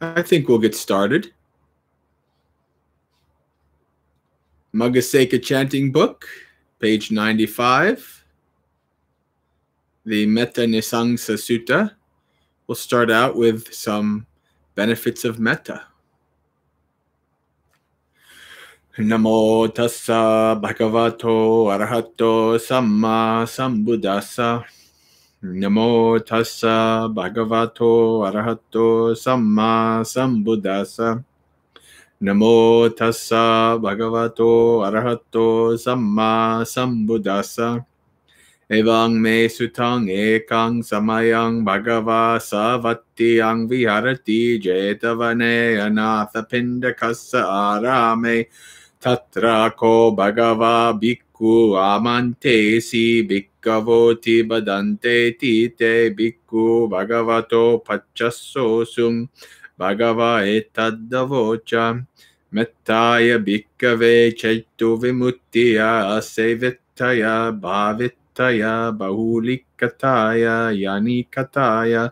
I think we'll get started. Maggasekha Chanting Book, page 95. The Metta Nisangsa Sutta. We'll start out with some benefits of metta. Namo tassa bhagavato arahato samma sambuddhassa. Namo tassa bhagavato arahato samma sambuddhassa. Namo tassa bhagavato arahato samma sambuddhassa. Evang me sutang ekang samayang bhagava savattiyang viharati jetavane anatha pindakassa arame tatra ko bhagava bhikkhu amante si bhikkavoti badante tite bhikkhu bhagavato pachassosum bhagava etadavocha mettaya bhikkave chaitu vimuttiya asevittaya bhavit kataya bahulikataya yanikataya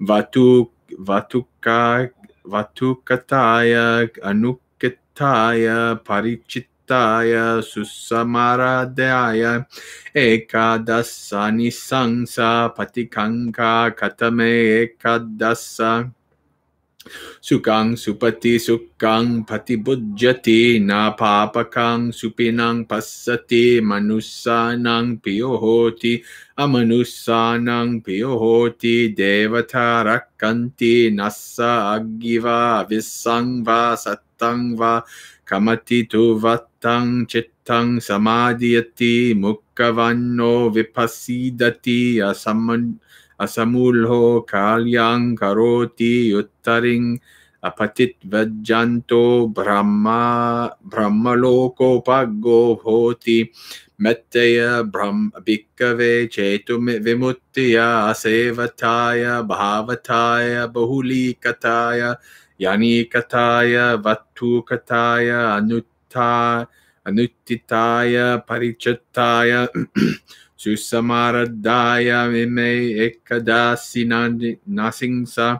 vatu vatuka vatukataya anukataya parichitaya susamaradaya ekadasani sangsa patikanka katame ekadasa. Sukang supati sukang patibujjati na papakang supinang pasati manusanang piyohoti amanusanang piyohoti devata rakkanti nassa agiva vissangva sattangva kamati tuvattang chittang samadhiyati mukkavanno vipassidati asamman asamulho kalyang karoti uttaring apatit vajjanto brahma brahmaloko paggo hoti mettaya brahm bhikkave chetu vimuttiya asevataya bhavataya bahulikataya yanikataya vattukataya anutta anuttitaya parichattaya Susamaradaya mime ekadasi nasingsa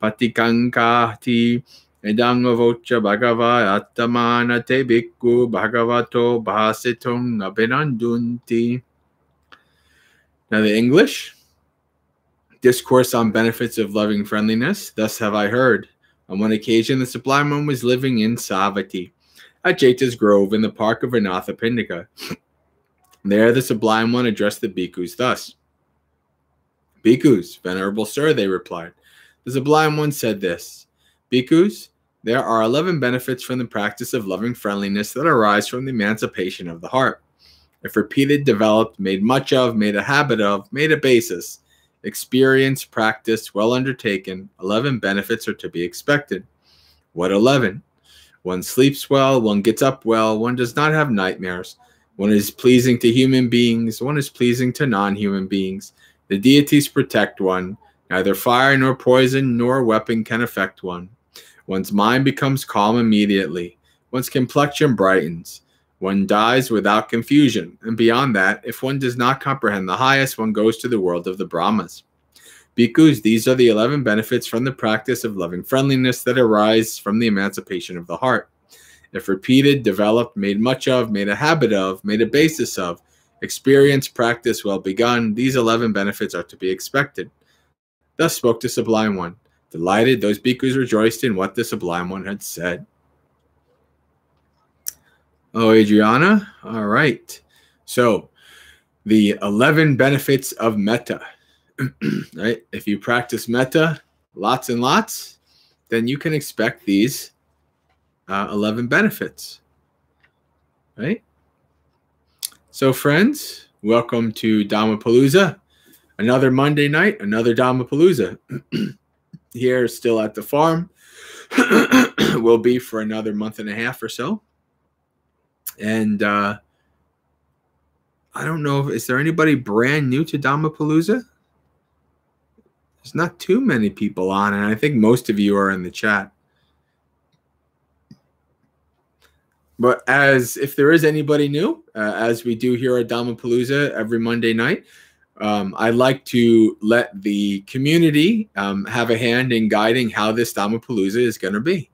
patikankati edangavocha bhagava attamana te bhikkhu bhagavato bhasitung abhinandunti. Now the English. Discourse on benefits of loving friendliness. Thus have I heard. On one occasion, the Sublime One was living in Savatthi, at Jeta's Grove in the park of Anatha Pindika. There the Sublime One addressed the bhikkhus thus. Bhikkhus, venerable sir, they replied. The Sublime One said this Bhikkhus, there are 11 benefits from the practice of loving friendliness that arise from the emancipation of the heart. If repeated, developed, made much of, made a habit of, made a basis, experience, practice, well undertaken, 11 benefits are to be expected. What 11? One sleeps well, one gets up well, one does not have nightmares, one is pleasing to human beings, one is pleasing to non human beings. The deities protect one. Neither fire nor poison nor weapon can affect one. One's mind becomes calm immediately. One's complexion brightens. One dies without confusion. And beyond that, if one does not comprehend the highest, one goes to the world of the Brahmas. Bhikkhus, these are the 11 benefits from the practice of loving friendliness that arise from the emancipation of the heart if repeated, developed, made much of, made a habit of, made a basis of, experience, practice, well begun, these 11 benefits are to be expected. Thus spoke the Sublime One. Delighted, those bhikkhus rejoiced in what the Sublime One had said. Oh, Adriana? All right. So, the 11 benefits of metta, right? If you practice metta lots and lots, then you can expect these uh, 11 benefits. Right? So, friends, welcome to Dhammapalooza. Another Monday night, another Dhammapalooza. Here, still at the farm. will be for another month and a half or so. And uh, I don't know if is there anybody brand new to Dhammapalooza? There's not too many people on, and I think most of you are in the chat. But as if there is anybody new, uh, as we do here at Dhammapalooza every Monday night, um, I'd like to let the community um, have a hand in guiding how this Dhammapalooza is going to be.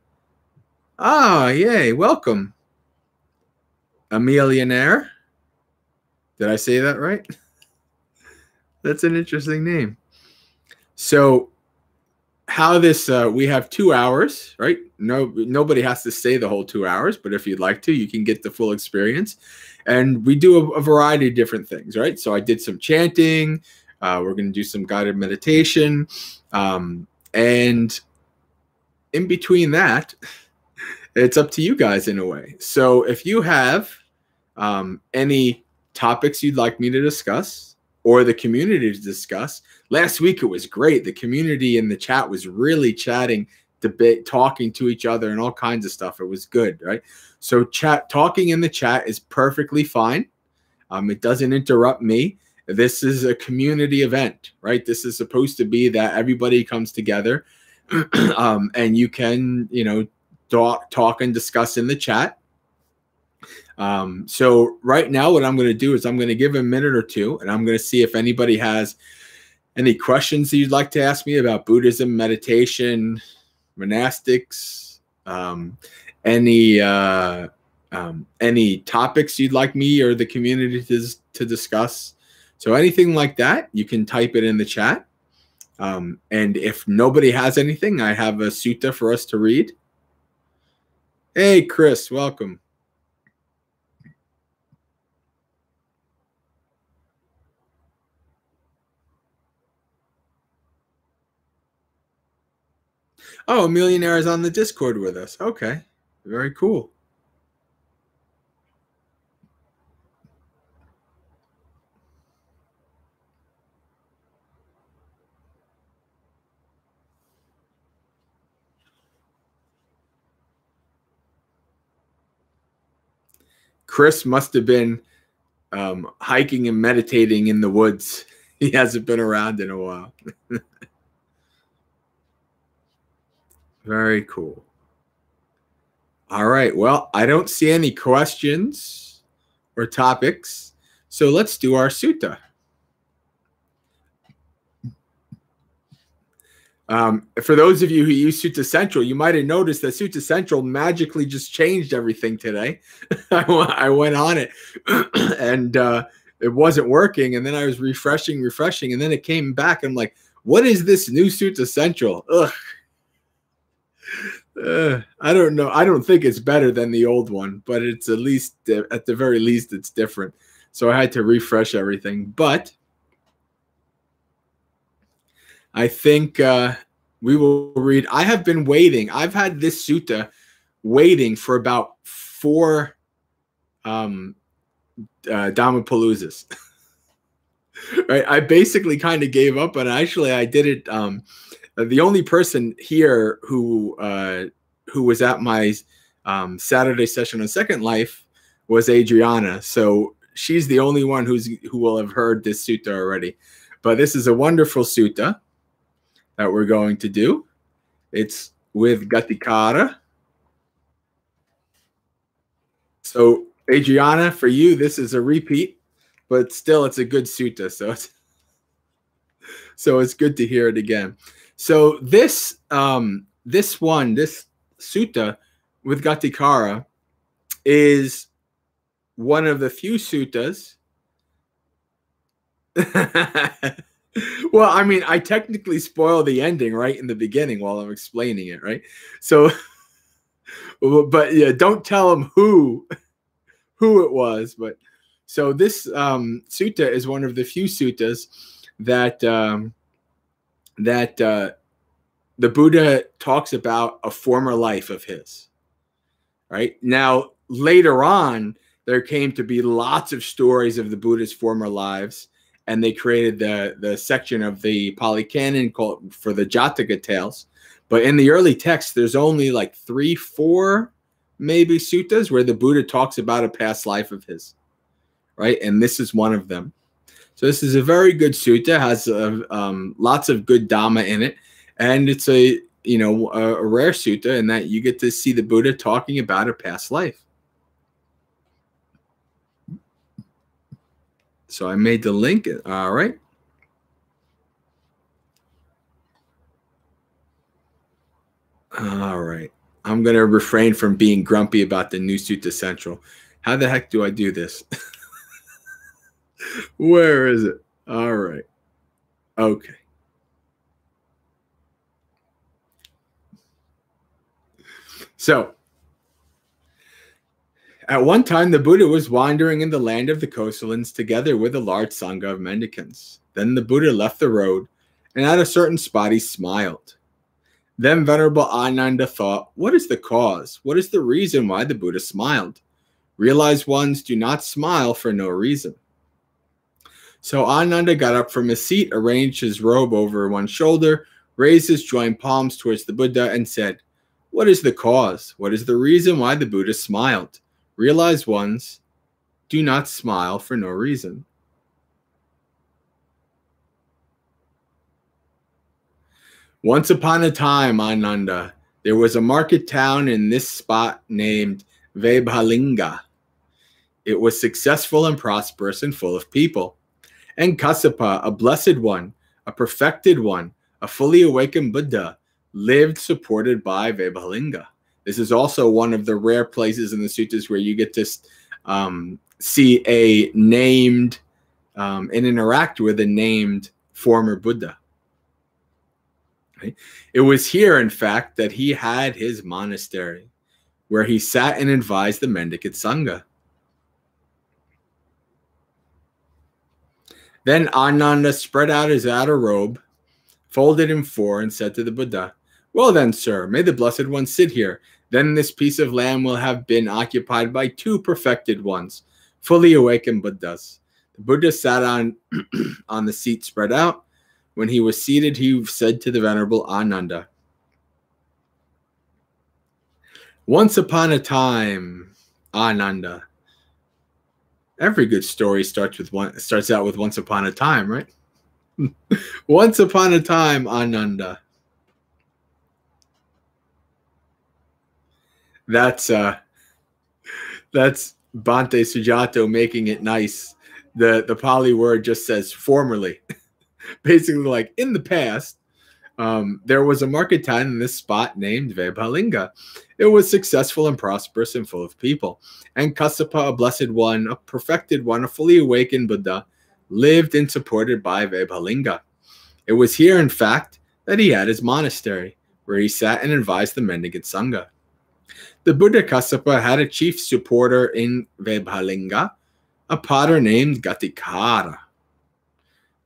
Ah, yay, welcome. A millionaire. Did I say that right? That's an interesting name. So, how this uh, we have two hours, right? No, nobody has to stay the whole two hours, but if you'd like to, you can get the full experience. And we do a, a variety of different things, right? So I did some chanting. Uh, we're going to do some guided meditation, um, and in between that, it's up to you guys in a way. So if you have um, any topics you'd like me to discuss, or the community to discuss. Last week it was great. The community in the chat was really chatting, debate, talking to each other, and all kinds of stuff. It was good, right? So chat talking in the chat is perfectly fine. Um, it doesn't interrupt me. This is a community event, right? This is supposed to be that everybody comes together, um, and you can, you know, talk, talk and discuss in the chat. Um, so right now, what I'm going to do is I'm going to give a minute or two, and I'm going to see if anybody has any questions that you'd like to ask me about Buddhism, meditation, monastics, um, any uh, um, any topics you'd like me or the community to, to discuss. So anything like that, you can type it in the chat. Um, and if nobody has anything, I have a sutta for us to read. Hey, Chris, welcome. Oh, a millionaire is on the Discord with us. Okay. Very cool. Chris must have been um, hiking and meditating in the woods. He hasn't been around in a while. Very cool. All right. Well, I don't see any questions or topics. So let's do our sutta. Um, for those of you who use SuttaCentral, you might have noticed that SuttaCentral magically just changed everything today. I went on it and uh, it wasn't working. And then I was refreshing, refreshing, and then it came back. I'm like, what is this new SuttaCentral? Ugh. Uh, I don't know. I don't think it's better than the old one, but it's at least, at the very least, it's different. So I had to refresh everything. But I think uh, we will read. I have been waiting. I've had this sutta waiting for about four um, uh, Dhammapaloozas. right? I basically kind of gave up, but actually I did it. Um, the only person here who uh, who was at my um, Saturday session on Second Life was Adriana. So she's the only one who's who will have heard this sutta already. But this is a wonderful sutta that we're going to do. It's with Ghatikara. So Adriana, for you, this is a repeat, but still it's a good sutta. So it's, so it's good to hear it again. So this um, this one, this sutta with Ghatikara is one of the few suttas. well, I mean, I technically spoil the ending right in the beginning while I'm explaining it, right? So, but yeah, don't tell them who who it was. But so this um, sutta is one of the few suttas that um, that uh, the Buddha talks about a former life of his. Right now, later on, there came to be lots of stories of the Buddha's former lives, and they created the the section of the Pali Canon called for the Jataka tales. But in the early text, there's only like three, four, maybe suttas where the Buddha talks about a past life of his, right? And this is one of them. So this is a very good sutta, has uh, um, lots of good dhamma in it, and it's a you know a, a rare sutta in that you get to see the Buddha talking about a past life. So I made the link. All right. All right. I'm going to refrain from being grumpy about the new SuttaCentral. How the heck do I do this? Where is it? All right. Okay. So at one time, the Buddha was wandering in the land of the Kosalans together with a large Sangha of mendicants. Then the Buddha left the road, and at a certain spot he smiled. Then Venerable Ananda thought, What is the cause? What is the reason why the Buddha smiled? Realized ones do not smile for no reason. So Ananda got up from his seat, arranged his robe over one shoulder, raised his joined palms towards the Buddha, and said, What is the cause? What is the reason why the Buddha smiled? Realized ones do not smile for no reason. Once upon a time, Ananda, there was a market town in this spot named Vebhalinga. It was successful and prosperous and full of people. And Kassapa, a blessed one, a perfected one, a fully awakened Buddha, lived supported by Vebhalinga. This is also one of the rare places in the sutras where you get to um, see a named um, and interact with a named former Buddha. It was here, in fact, that he had his monastery, where he sat and advised the Mendicant Sangha. Then Ananda spread out his outer robe, folded in four, and said to the Buddha, Well then, sir, may the Blessed One sit here. Then this piece of land will have been occupied by two perfected ones, fully awakened Buddhas. The Buddha sat on, on the seat spread out, when he was seated, he said to the Venerable Ananda, Once upon a time, Ananda. Every good story starts with one starts out with once upon a time, right? once upon a time, Ananda. That's uh that's Bhante Sujato making it nice. The the Pali word just says formerly. basically like in the past, um, there was a market town in this spot named Vebhalinga. It was successful and prosperous and full of people. And Kassapa, a blessed one, a perfected one, a fully awakened Buddha, lived and supported by Vebhalinga. It was here, in fact, that he had his monastery, where he sat and advised the mendicant Sangha. The Buddha Kassapa had a chief supporter in Vebhalinga, a potter named Ghatikara.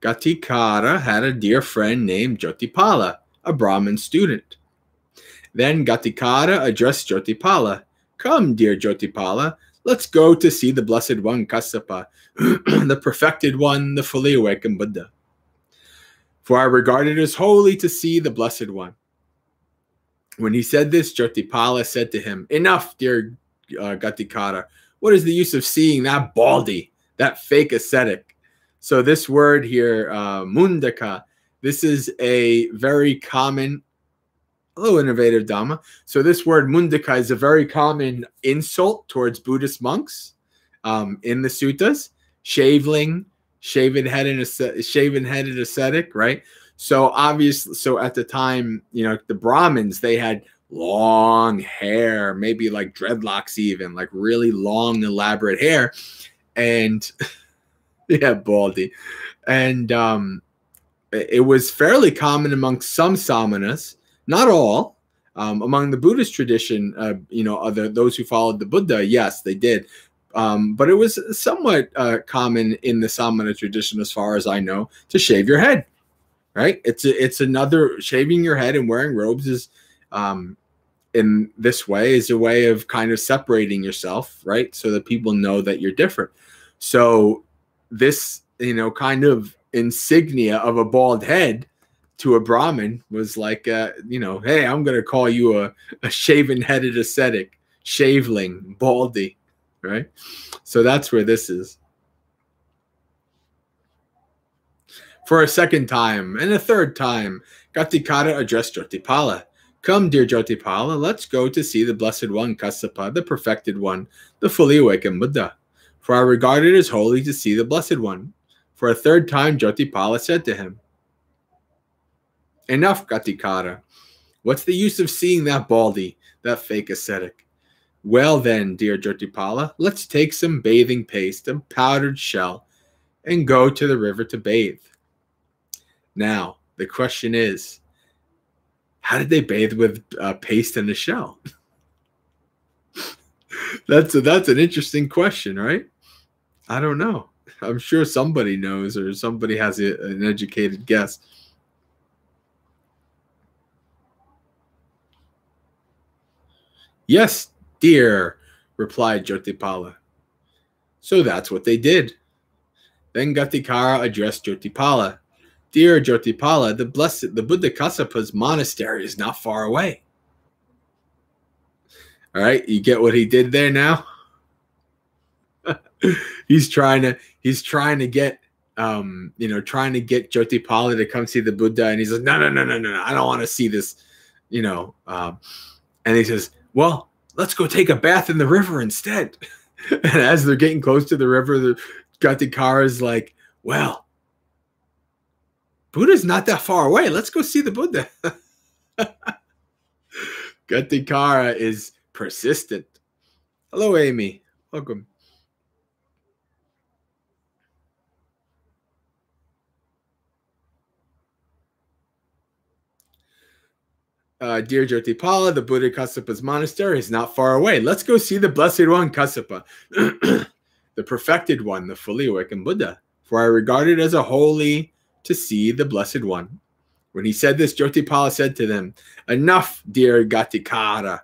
Ghatikara had a dear friend named Jotipala, a Brahmin student. Then Ghatikara addressed Jotipala. Come, dear Jotipala, let's go to see the Blessed One Kassapa, the perfected one, the fully awakened Buddha. For I regard it as holy to see the Blessed One. When he said this, Jotipala said to him, Enough, dear uh. What is the use of seeing that baldy, that fake ascetic? So this word here, uh, mundaka, this is a very common, a little innovative Dhamma. So this word mundaka is a very common insult towards Buddhist monks um, in the suttas. Shaveling, shaven headed, shaven headed ascetic, right? So obviously, so at the time, you know, the Brahmins they had long hair, maybe like dreadlocks, even like really long, elaborate hair, and yeah, Baldy. And um, it was fairly common among some samanas, not all. Um, among the Buddhist tradition, uh, you know, other those who followed the Buddha, yes, they did. Um, but it was somewhat uh, common in the samana tradition, as far as I know, to shave your head. Right? It's a, it's another shaving your head and wearing robes is um, in this way is a way of kind of separating yourself, right? So that people know that you're different. So this, you know, kind of insignia of a bald head to a Brahmin was like, uh, you know, hey, I'm going to call you a, a shaven headed ascetic, shaveling, baldy, right? So that's where this is. For a second time and a third time, Ghatikara addressed Jotipala. Come, dear Jotipala, let's go to see the Blessed One, Kassapa, the perfected one, the fully awakened Buddha for I regard it as holy to see the Blessed One. For a third time, Jotipala said to him, Enough, Ghatikara. What's the use of seeing that baldy, that fake ascetic? Well, then, dear Jyotipala, let's take some bathing paste and powdered shell and go to the river to bathe. Now, the question is how did they bathe with uh, paste and a shell? that's a, that's an interesting question, right? I don't know. I'm sure somebody knows or somebody has a, an educated guess. Yes, dear, replied Jyotipala. So that's what they did. Then Ghatikara addressed Jyotipala. Dear Jyotipala, the blessed the Buddha Kassapa's monastery is not far away. All right, you get what he did there now? he's trying to he's trying to get um you know trying to get Jyotipala to come see the Buddha and he's like no no no no no I don't want to see this you know um and he says well let's go take a bath in the river instead and as they're getting close to the river the Ghatikara is like well Buddha's not that far away. Let's go see the Buddha. Ghatikara is persistent. Hello Amy. Welcome. Uh, dear Jyotipala, the Buddha Kassapa's monastery is not far away. Let's go see the Blessed One Kassapa, the perfected one, the fully awakened Buddha. For I regard it as a holy to see the Blessed One. When he said this, Jyotipala said to them, Enough, dear Ghatikara.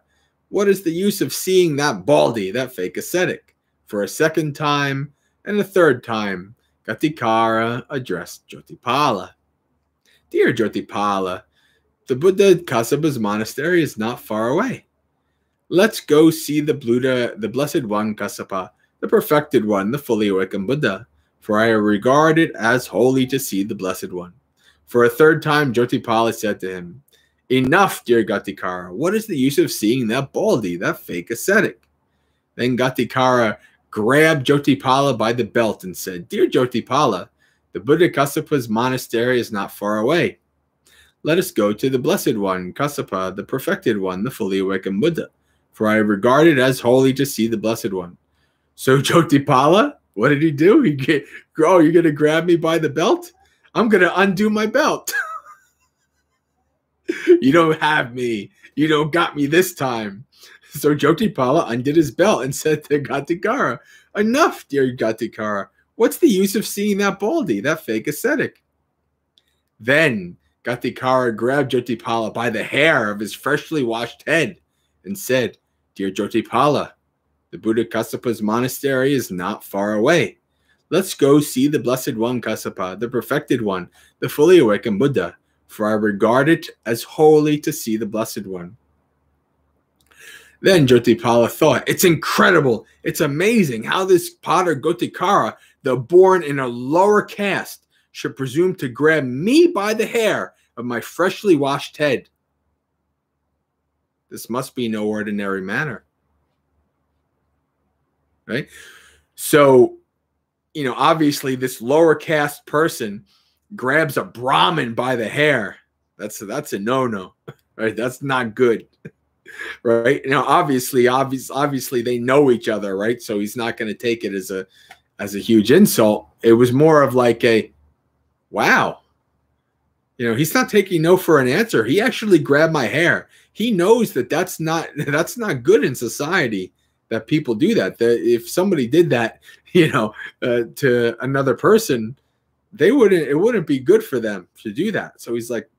What is the use of seeing that baldy, that fake ascetic? For a second time and a third time, Ghatikara addressed Jyotipala. Dear Jyotipala, the Buddha Kassapa's monastery is not far away. Let's go see the Buddha, the Blessed One Kassapa, the perfected one, the fully awakened Buddha, for I regard it as holy to see the Blessed One. For a third time, Jyotipala said to him, Enough, dear Ghatikara. What is the use of seeing that baldy, that fake ascetic? Then Ghatikara grabbed Jyotipala by the belt and said, Dear Jyotipala, the Buddha Kassapa's monastery is not far away. Let us go to the Blessed One, Kassapa, the perfected one, the fully awakened Buddha, for I regard it as holy to see the Blessed One. So Jyotipala, what did he do? He get, oh, you're gonna grab me by the belt? I'm gonna undo my belt. you don't have me. You don't got me this time. So Jyotipala undid his belt and said to Ghatikara, Enough, dear Ghatikara. What's the use of seeing that baldy, that fake ascetic? Then Ghatikara grabbed Jyotipala by the hair of his freshly washed head and said, Dear Jyotipala, the Buddha Kassapa's monastery is not far away. Let's go see the Blessed One Kassapa, the perfected one, the fully awakened Buddha, for I regard it as holy to see the Blessed One. Then Jyotipala thought, It's incredible, it's amazing how this potter Ghatikara, the born in a lower caste, should presume to grab me by the hair of my freshly washed head. This must be no ordinary manner. Right? So, you know, obviously this lower caste person grabs a Brahmin by the hair. That's that's a no-no. Right? That's not good. Right? Know, obviously, obvious, obviously they know each other, right? So he's not going to take it as a as a huge insult. It was more of like a wow. You know, he's not taking no for an answer. He actually grabbed my hair. He knows that that's not that's not good in society that people do that. That if somebody did that, you know, uh, to another person, they wouldn't. It wouldn't be good for them to do that. So he's like,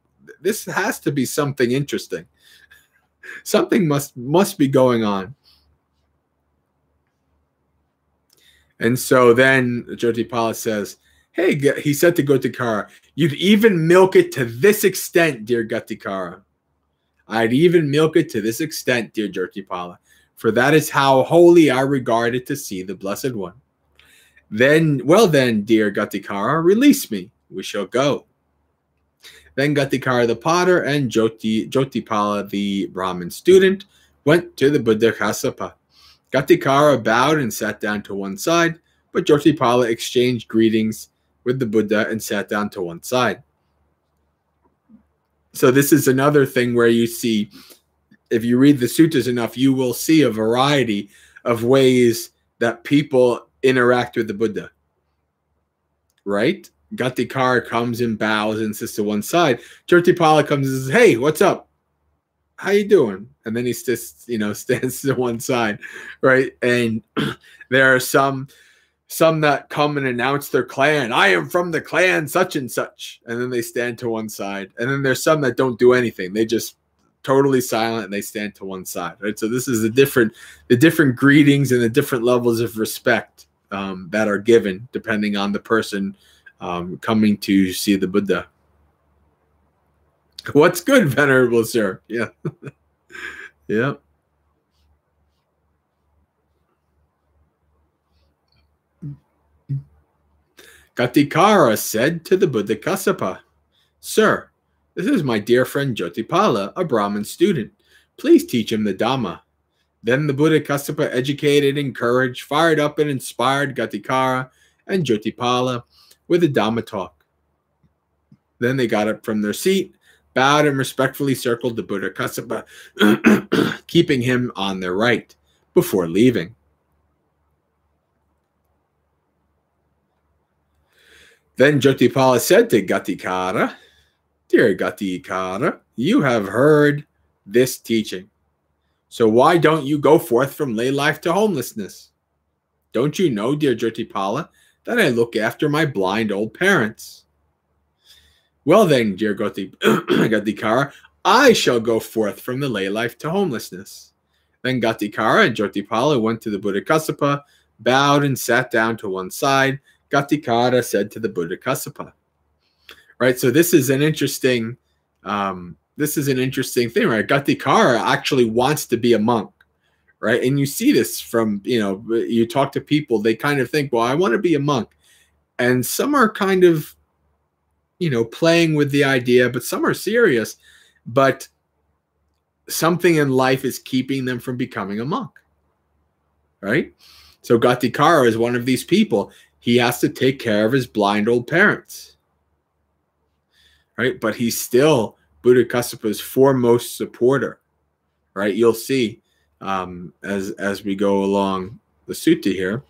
this has to be something interesting. something must must be going on. And so then Jyotipala says, Hey, he said to Ghatikara, you'd even milk it to this extent, dear Ghatikara. I'd even milk it to this extent, dear Jyotipala, for that is how holy I regard it to see the Blessed One. Then, well then, dear Ghatikara, release me. We shall go. Then Ghatikara the potter and Jyoti, Jyotipala the Brahmin student went to the Buddha Kassapa. Ghatikara bowed and sat down to one side, but Jyotipala exchanged greetings with the Buddha and sat down to one side. So this is another thing where you see, if you read the sutras enough, you will see a variety of ways that people interact with the Buddha. Right? Ghatikara comes and bows and sits to one side. Jyotipala comes and says, Hey, what's up? How you doing? And then he just, you know, stands to one side, right? And there are some some that come and announce their clan. I am from the clan such and such. And then they stand to one side. And then there's some that don't do anything. They just totally silent and they stand to one side. Right. So this is the different the different greetings and the different levels of respect um, that are given depending on the person um, coming to see the Buddha. What's good, venerable sir? Yeah. yeah. Ghatikara said to the Buddha Kassapa, Sir, this is my dear friend Jyotipala, a Brahmin student. Please teach him the Dhamma. Then the Buddha Kassapa educated, encouraged, fired up, and inspired Ghatikara and Jyotipala with a Dhamma talk. Then they got up from their seat, bowed, and respectfully circled the Buddha Kassapa, keeping him on their right before leaving. Then Jyotipala said to Ghatikara, Dear Ghatikara, you have heard this teaching. So why don't you go forth from lay life to homelessness? Don't you know, dear Jyotipala, that I look after my blind old parents? Well then, dear Ghatikara, I shall go forth from the lay life to homelessness. Then Ghatikara and Jyotipala went to the Buddha Kassapa, bowed and sat down to one side, Ghatikara said to the Buddha Kassapa. Right, so this is an interesting, um, this is an interesting thing, right? Ghatikara actually wants to be a monk, right? And you see this from, you know, you talk to people, they kind of think, well, I want to be a monk, and some are kind of, you know, playing with the idea, but some are serious, but something in life is keeping them from becoming a monk, right? So Ghatikara is one of these people he has to take care of his blind old parents. Right? But he's still Buddha Kassapa's foremost supporter. Right? You'll see um, as as we go along the sutta here.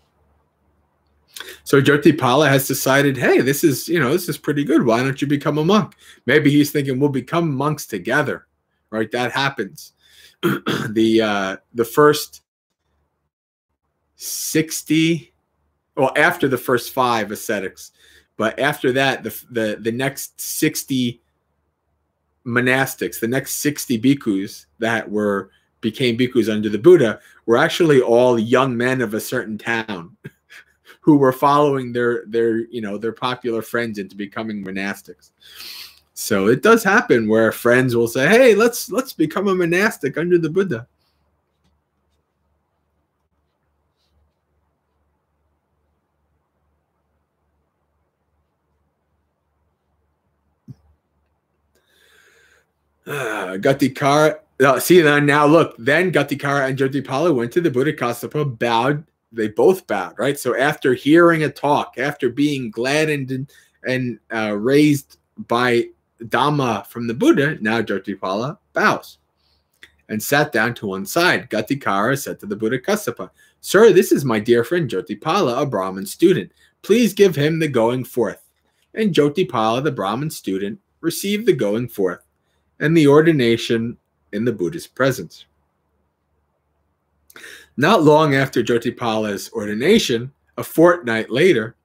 So Jyotipala has decided, hey, this is, you know, this is pretty good. Why don't you become a monk? Maybe he's thinking we'll become monks together. Right? That happens. the uh the first 60 well after the first five ascetics but after that the the, the next 60 monastics the next 60 bhikkhus that were became bhikkhus under the buddha were actually all young men of a certain town who were following their their you know their popular friends into becoming monastics. So it does happen where friends will say hey let's let's become a monastic under the buddha Uh, Ghatikara. Uh, see now, look. Then Ghatikara and Jyotipala went to the Buddha Kassapa, bowed. They both bowed, right? So after hearing a talk, after being gladdened and uh, raised by Dhamma from the Buddha, now Jyotipala bows and sat down to one side. Ghatikara said to the Buddha Kassapa, Sir, this is my dear friend Jyotipala, a Brahmin student. Please give him the going forth. And Jyotipala, the Brahmin student, received the going forth and the ordination in the Buddha's presence. Not long after Jyotipala's ordination, a fortnight later,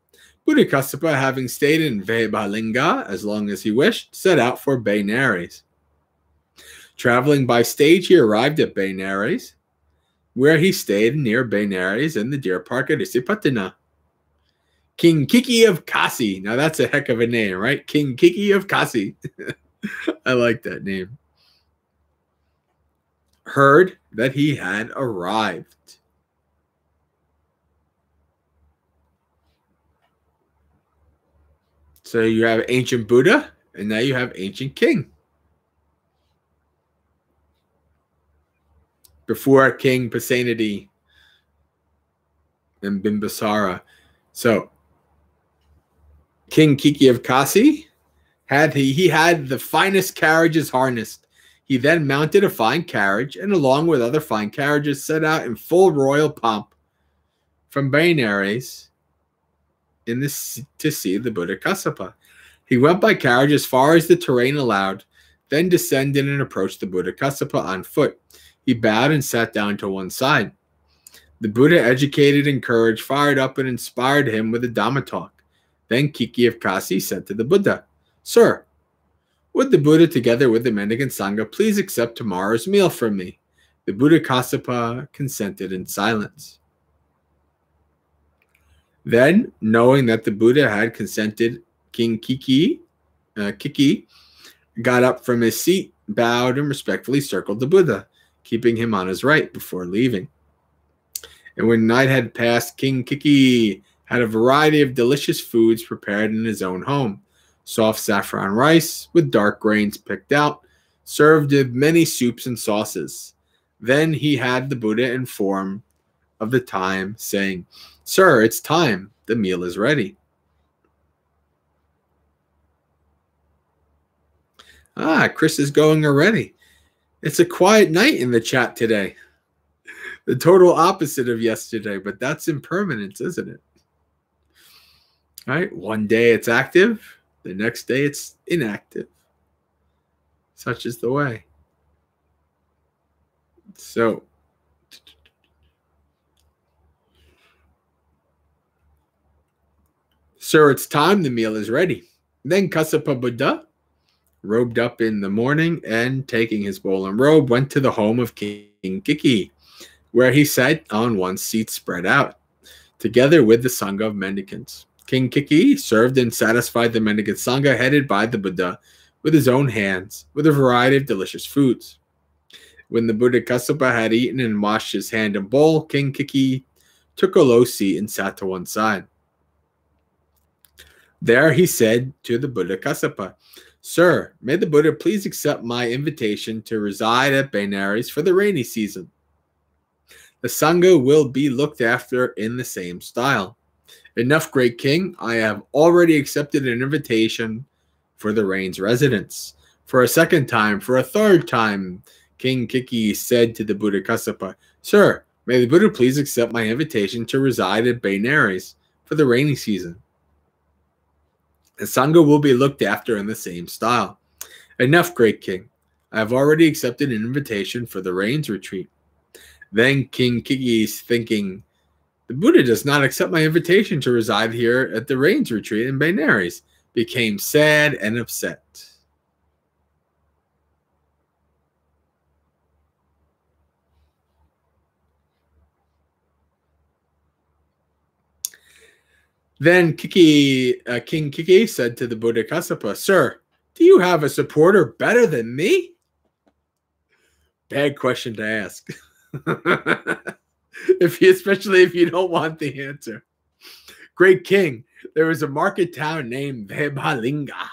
Buddha Kassapa, having stayed in Vebhalinga as long as he wished, set out for Benares. Traveling by stage, he arrived at Benares, where he stayed near Benares in the deer park at Isipatana. King Kiki of Kasi. Now that's a heck of a name, right? King Kiki of Kasi. I like that name. Heard that he had arrived. So you have ancient Buddha, and now you have ancient king. Before King Pasenadi and Bimbisara. So King Kiki of Kasi Had he, he had the finest carriages harnessed. He then mounted a fine carriage and, along with other fine carriages, set out in full royal pomp from Benares in this to see the Buddha Kassapa. He went by carriage as far as the terrain allowed, then descended and approached the Buddha Kassapa on foot. He bowed and sat down to one side. The Buddha, educated, encouraged, fired up, and inspired him with a Dhamma talk. Then Kiki of Kasi said to the Buddha, Sir, would the Buddha, together with the mendicant Sangha, please accept tomorrow's meal from me? The Buddha Kassapa consented in silence. Then, knowing that the Buddha had consented, King Kiki, uh, Kiki got up from his seat, bowed, and respectfully circled the Buddha, keeping him on his right before leaving. And when night had passed, King Kiki had a variety of delicious foods prepared in his own home soft saffron rice with dark grains picked out, served with many soups and sauces. Then he had the Buddha inform of the time, saying, Sir, it's time. The meal is ready. Ah, Chris is going already. It's a quiet night in the chat today. The total opposite of yesterday, but that's impermanence, isn't it? All right. One day it's active, the next day it's inactive. Such is the way. So, Sir, it's time. The meal is ready. Then Kassapa Buddha, robed up in the morning and taking his bowl and robe, went to the home of King Kiki, where he sat on one seat spread out, together with the Sangha of mendicants. King Kiki served and satisfied the mendicant Sangha headed by the Buddha with his own hands, with a variety of delicious foods. When the Buddha Kassapa had eaten and washed his hand and bowl, King Kiki took a low seat and sat to one side. There he said to the Buddha Kassapa, Sir, may the Buddha please accept my invitation to reside at Benares for the rainy season. The Sangha will be looked after in the same style. Enough, great king. I have already accepted an invitation for the rain's residence. For a second time, for a third time, King Kiki said to the Buddha Kassapa, Sir, may the Buddha please accept my invitation to reside at Benares for the rainy season. The Sangha will be looked after in the same style. Enough, great king. I have already accepted an invitation for the rains retreat. Then King Kiki is thinking, the Buddha does not accept my invitation to reside here at the Rains Retreat in Benares, became sad and upset. Then Kiki, uh, King Kiki said to the Buddha Kassapa, Sir, do you have a supporter better than me? Bad question to ask. if you, especially if you don't want the answer. Great king, there is a market town named Vebhalinga,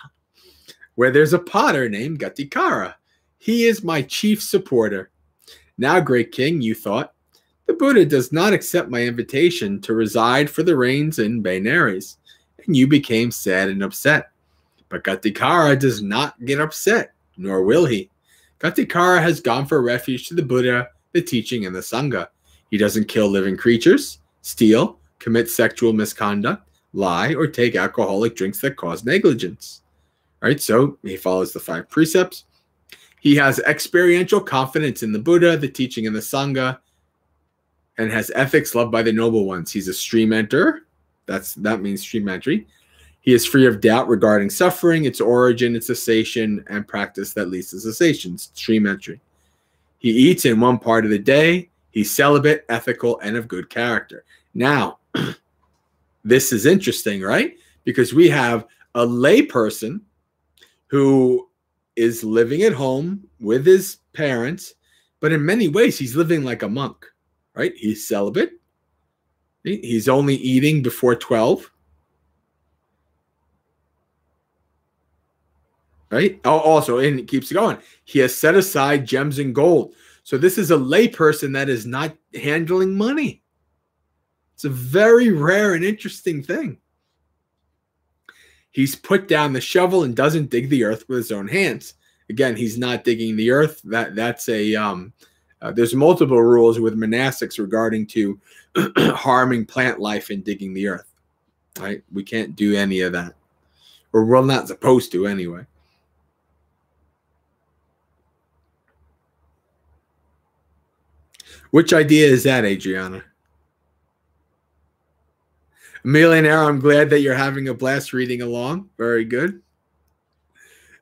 where there's a potter named Ghatikara. He is my chief supporter. Now, great king, you thought, the Buddha does not accept my invitation to reside for the rains in Benares, and you became sad and upset. But Ghatikara does not get upset, nor will he. Ghatikara has gone for refuge to the Buddha, the teaching, and the Sangha. He doesn't kill living creatures, steal, commit sexual misconduct, lie, or take alcoholic drinks that cause negligence. All right, so he follows the five precepts. He has experiential confidence in the Buddha, the teaching, and the Sangha, and has ethics loved by the noble ones. He's a stream enter. That's that means stream entry. He is free of doubt regarding suffering, its origin, its cessation, and practice that leads to cessation. Stream entry. He eats in one part of the day. He's celibate, ethical, and of good character. Now, this is interesting, right? Because we have a layperson who is living at home with his parents, but in many ways, he's living like a monk, right? He's celibate. He's only eating before 12. Right? Also, and it keeps going. He has set aside gems and gold. So this is a layperson that is not handling money. It's a very rare and interesting thing. he's put down the shovel and doesn't dig the earth with his own hands. Again, he's not digging the earth. That that's a um, uh, there's multiple rules with monastics regarding to harming plant life and digging the earth. Right? We can't do any of that, or we're not supposed to anyway. Which idea is that, Adriana? Millionaire, I'm glad that you're having a blast reading along. Very good.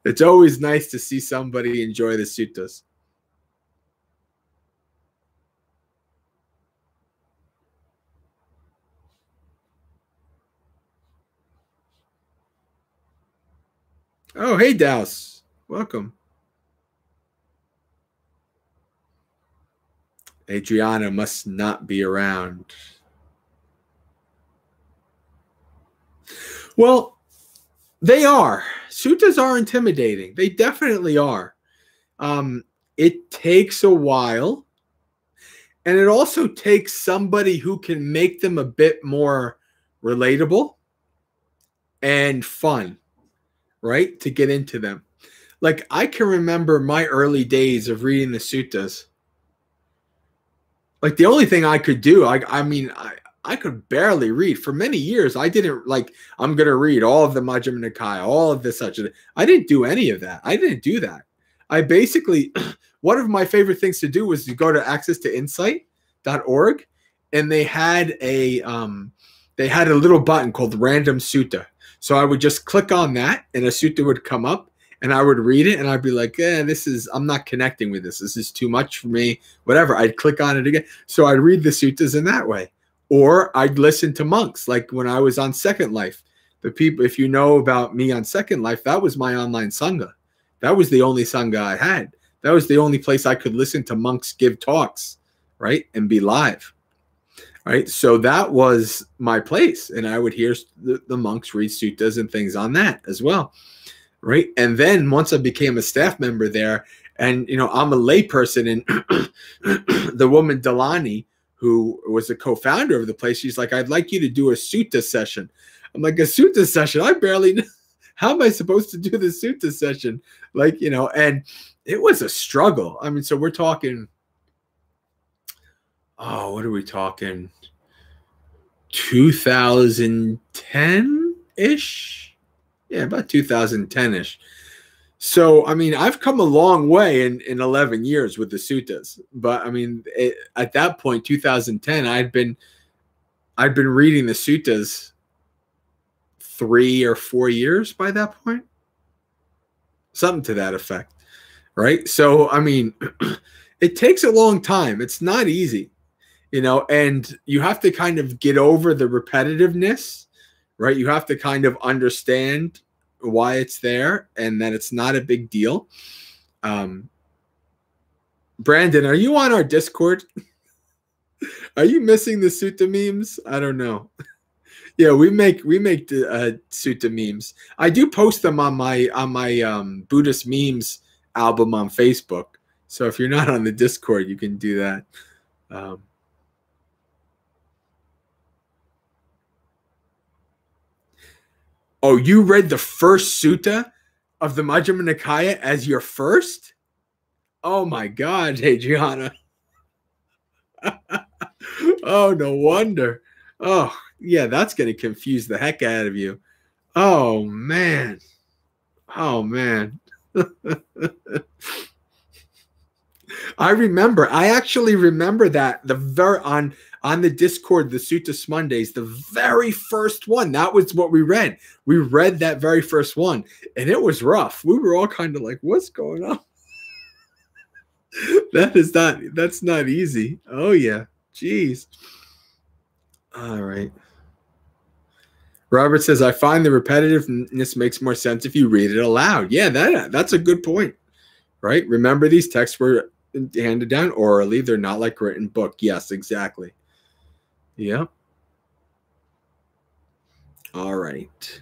It's always nice to see somebody enjoy the suttas. Oh, hey, Douse. Welcome. Adriana must not be around. Well, they are. Suttas are intimidating. They definitely are. Um, it takes a while. And it also takes somebody who can make them a bit more relatable and fun, right? To get into them. Like I can remember my early days of reading the suttas. Like the only thing I could do, I I mean, I, I could barely read for many years. I didn't like. I'm gonna read all of the Majjhima Nikaya, all of this such. I didn't do any of that. I didn't do that. I basically, one of my favorite things to do was to go to access to insight.org, and they had a um, they had a little button called random sutta. So I would just click on that, and a sutta would come up, and I would read it, and I'd be like, "Yeah, this is I'm not connecting with this. This is too much for me." Whatever. I'd click on it again. So I'd read the suttas in that way or I'd listen to monks like when I was on Second Life. The people, if you know about me on Second Life, that was my online sangha. That was the only sangha I had. That was the only place I could listen to monks give talks, right, and be live, right. So that was my place, and I would hear the, the monks read suttas and things on that as well, right. And then once I became a staff member there, and you know I'm a layperson, and the woman Delani who was the co-founder of the place, she's like, I'd like you to do a sutta session. I'm like, a sutta session? I barely know. How am I supposed to do the sutta session? Like, you know, and it was a struggle. I mean, so we're talking, oh, what are we talking? 2010 ish? Yeah, about 2010 ish. So, I mean, I've come a long way in, in 11 years with the suttas, but I mean, it, at that point, 2010, I'd been, I'd been reading the suttas three or four years by that point, something to that effect. Right. So, I mean, it takes a long time. It's not easy, you know, and you have to kind of get over the repetitiveness, right? You have to kind of understand why it's there and that it's not a big deal. Um, Brandon, are you on our Discord? are you missing the Sutta memes? I don't know. yeah, we make we make the uh, Sutta memes. I do post them on my on my um, Buddhist memes album on Facebook. So if you're not on the Discord, you can do that. Um, Oh, you read the first sutta of the Majjhima Nikaya as your first? Oh my God, Adriana. oh, no wonder. Oh, yeah, that's going to confuse the heck out of you. Oh, man. Oh, man. I remember. I actually remember that the very on on the Discord, the Suttas Mondays, the very first one. That was what we read. We read that very first one, and it was rough. We were all kind of like, "What's going on?" that is not. That's not easy. Oh yeah, jeez. All right. Robert says, "I find the repetitiveness makes more sense if you read it aloud." Yeah, that that's a good point. Right? Remember, these texts were handed down orally. They're not like written book. Yes, exactly. Yep. All right.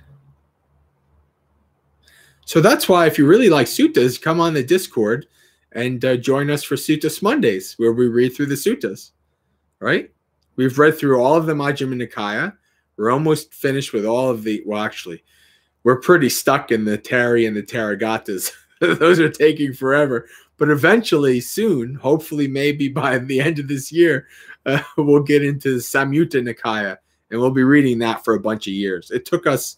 So that's why if you really like suttas, come on the Discord and uh, join us for Suttas Mondays, where we read through the suttas. Right? We've read through all of the Majjhima Nikaya. We're almost finished with all of the. Well, actually, we're pretty stuck in the Theri and the Theragathas. Those are taking forever. But eventually, soon, hopefully, maybe by the end of this year, uh, we'll get into Samyutta Nikaya and we'll be reading that for a bunch of years. It took us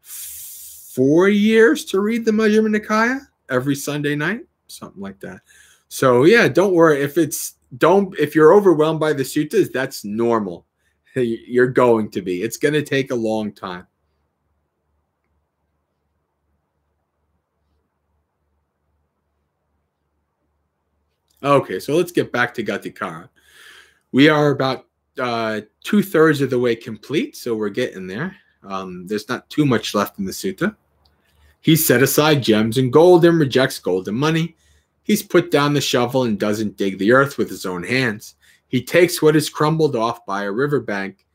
four years to read the Majjhima Nikaya every Sunday night, something like that. So yeah, don't worry if it's don't if you're overwhelmed by the suttas, that's normal. You're going to be. It's going to take a long time. Okay, so let's get back to Ghatikara. We are about uh, two thirds of the way complete, so we're getting there. Um, there's not too much left in the sutta. He set aside gems and gold and rejects gold and money. He's put down the shovel and doesn't dig the earth with his own hands. He takes what is crumbled off by a riverbank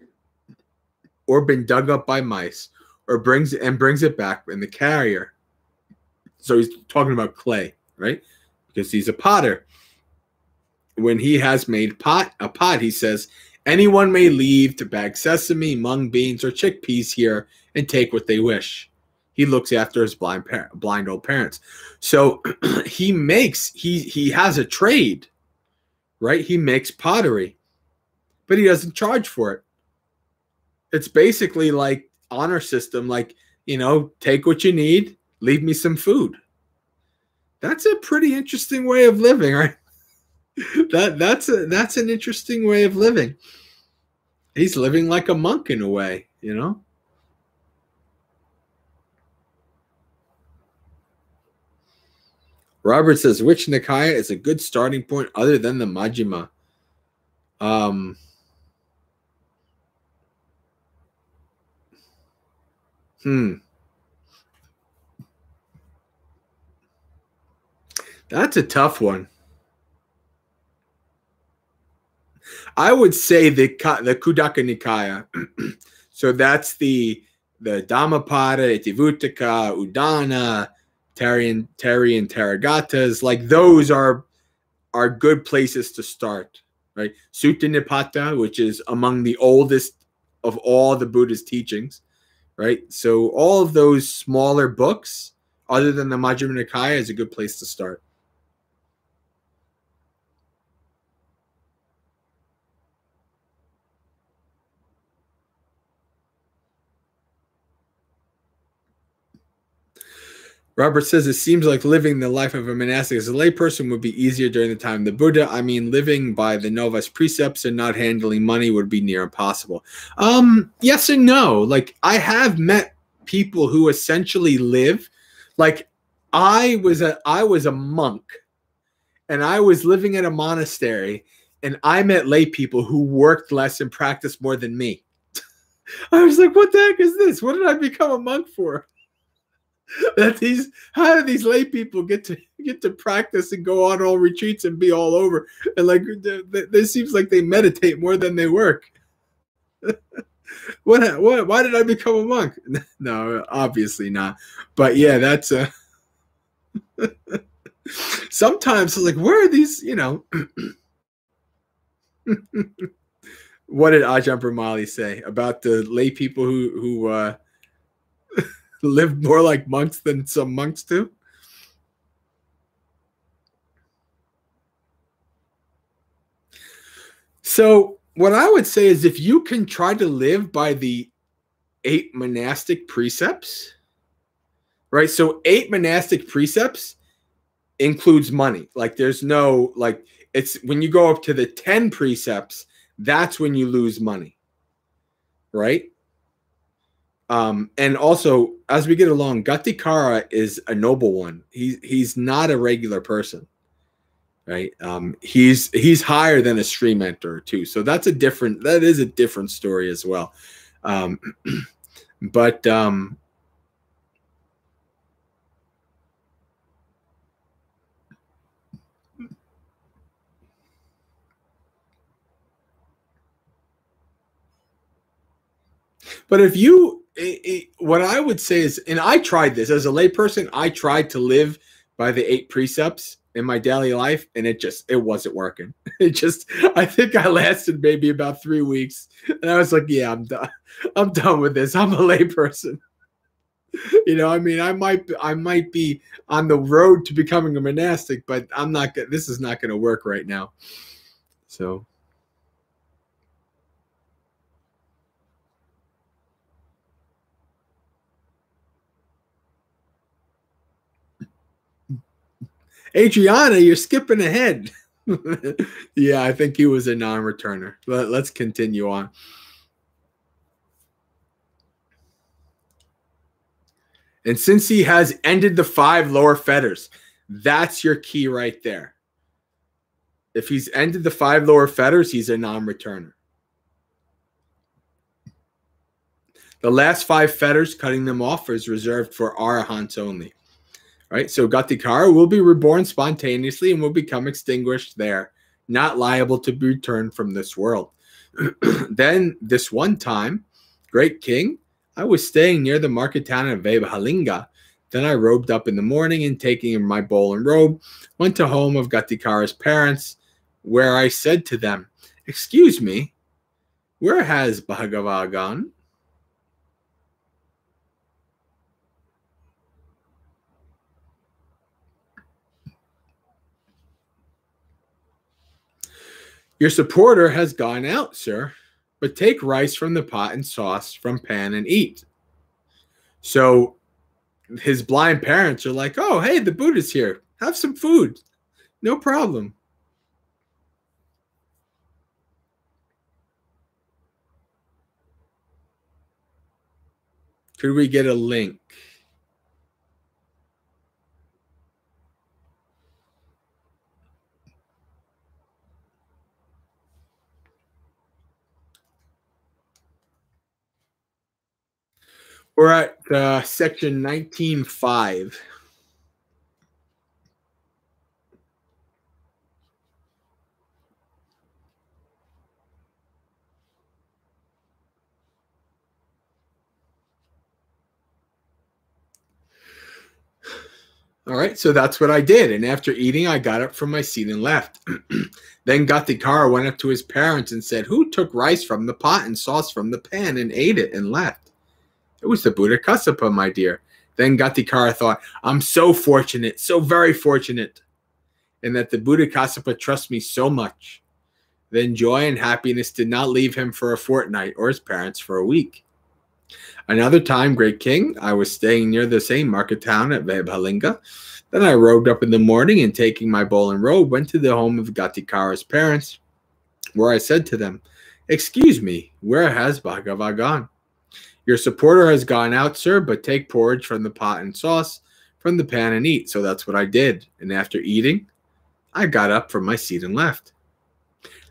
or been dug up by mice or brings and brings it back in the carrier. So he's talking about clay, right? Because he's a potter. When he has made pot a pot, he says, Anyone may leave to bag sesame, mung beans, or chickpeas here and take what they wish. He looks after his blind blind old parents. So he makes he he has a trade, right? He makes pottery, but he doesn't charge for it. It's basically like honor system, like you know, take what you need, leave me some food. That's a pretty interesting way of living, right? That that's a that's an interesting way of living. He's living like a monk in a way, you know. Robert says, which Nikaya is a good starting point other than the Majjhima? Um, hmm. That's a tough one. I would say the the Khuddaka Nikaya. so that's the the Dhammapada, Itivuttaka, Udana, Theri and Theragathas. Like those are are good places to start, right? Sutta Nipata, which is among the oldest of all the Buddha's teachings, right? So all of those smaller books, other than the Majjhima Nikaya, is a good place to start. Robert says it seems like living the life of a monastic as a layperson would be easier during the time of the Buddha. I mean, living by the novice precepts and not handling money would be near impossible. Um, yes and no. Like I have met people who essentially live like I was a I was a monk and I was living in a monastery and I met lay people who worked less and practiced more than me. I was like, what the heck is this? What did I become a monk for? that these how do these lay people get to get to practice and go on all retreats and be all over? And like this seems like they meditate more than they work. What what why did i become a monk? No obviously not. But yeah that's a sometimes like where are these you know? What did ajahn brahmali say about the lay people who who uh live more like monks than some monks do? So, what I would say is if you can try to live by the eight monastic precepts, right? So, eight monastic precepts includes money. Like, there's no, like, it's when you go up to the 10 precepts, that's when you lose money, right? Um, and also, as we get along, Ghatikara is a noble one. He's he's not a regular person, right? Um, he's he's higher than a stream enterer too. So that's a different. That is a different story as well. Um, but um, but if you what I would say is, and I tried this as a layperson, I tried to live by the eight precepts in my daily life, and it just it wasn't working. It just I think I lasted maybe about three weeks, and I was like, yeah, I'm done. I'm done with this. I'm a layperson. you know, I mean, I might I might be on the road to becoming a monastic, but I'm not. This is not going to work right now. So. Adriana, you're skipping ahead. yeah, I think he was a non-returner. Let, let's continue on. And since he has ended the five lower fetters, that's your key right there. If he's ended the five lower fetters, he's a non-returner. The last five fetters, cutting them off, is reserved for arahants only. Right? So Ghatikara will be reborn spontaneously and will become extinguished there, not liable to be returned from this world. then this one time, great king, I was staying near the market town of Vebhalinga. Then I robed up in the morning and taking my bowl and robe, went to home of Ghatikara's parents, where I said to them, Excuse me, where has Bhaggava Your supporter has gone out, sir, but take rice from the pot and sauce from pan and eat. So his blind parents are like, oh, hey, the Buddha's here. Have some food. No problem. Could we get a link? We're at uh, section 19.5. All right, so that's what I did. And after eating, I got up from my seat and left. then Ghatikara went up to his parents and said, Who took rice from the pot and sauce from the pan and ate it and left? It was the Buddha Kassapa, my dear. Then Ghatikara thought, I'm so fortunate, so very fortunate, and that the Buddha Kassapa trusts me so much. Then joy and happiness did not leave him for a fortnight or his parents for a week. Another time, great king, I was staying near the same market town at Vebhalinga. Then I robed up in the morning and taking my bowl and robe, went to the home of Ghatikara's parents, where I said to them, Excuse me, where has Bhaggava gone? Your supporter has gone out, sir, but take porridge from the pot and sauce from the pan and eat. So that's what I did. And after eating, I got up from my seat and left.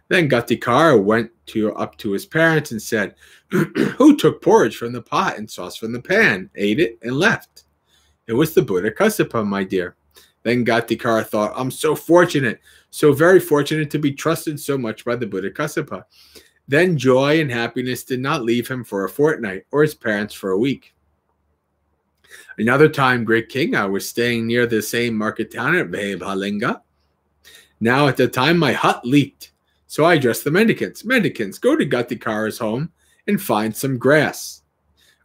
Then Ghatikara went to up to his parents and said, Who took porridge from the pot and sauce from the pan, ate it, and left? It was the Buddha Kassapa, my dear. Then Ghatikara thought, I'm so fortunate, so very fortunate to be trusted so much by the Buddha Kassapa. Then joy and happiness did not leave him for a fortnight, or his parents for a week. Another time, great king, I was staying near the same market town at Vebhalinga. Now at the time my hut leaked, so I addressed the mendicants. Mendicants, go to Ghatikara's home and find some grass.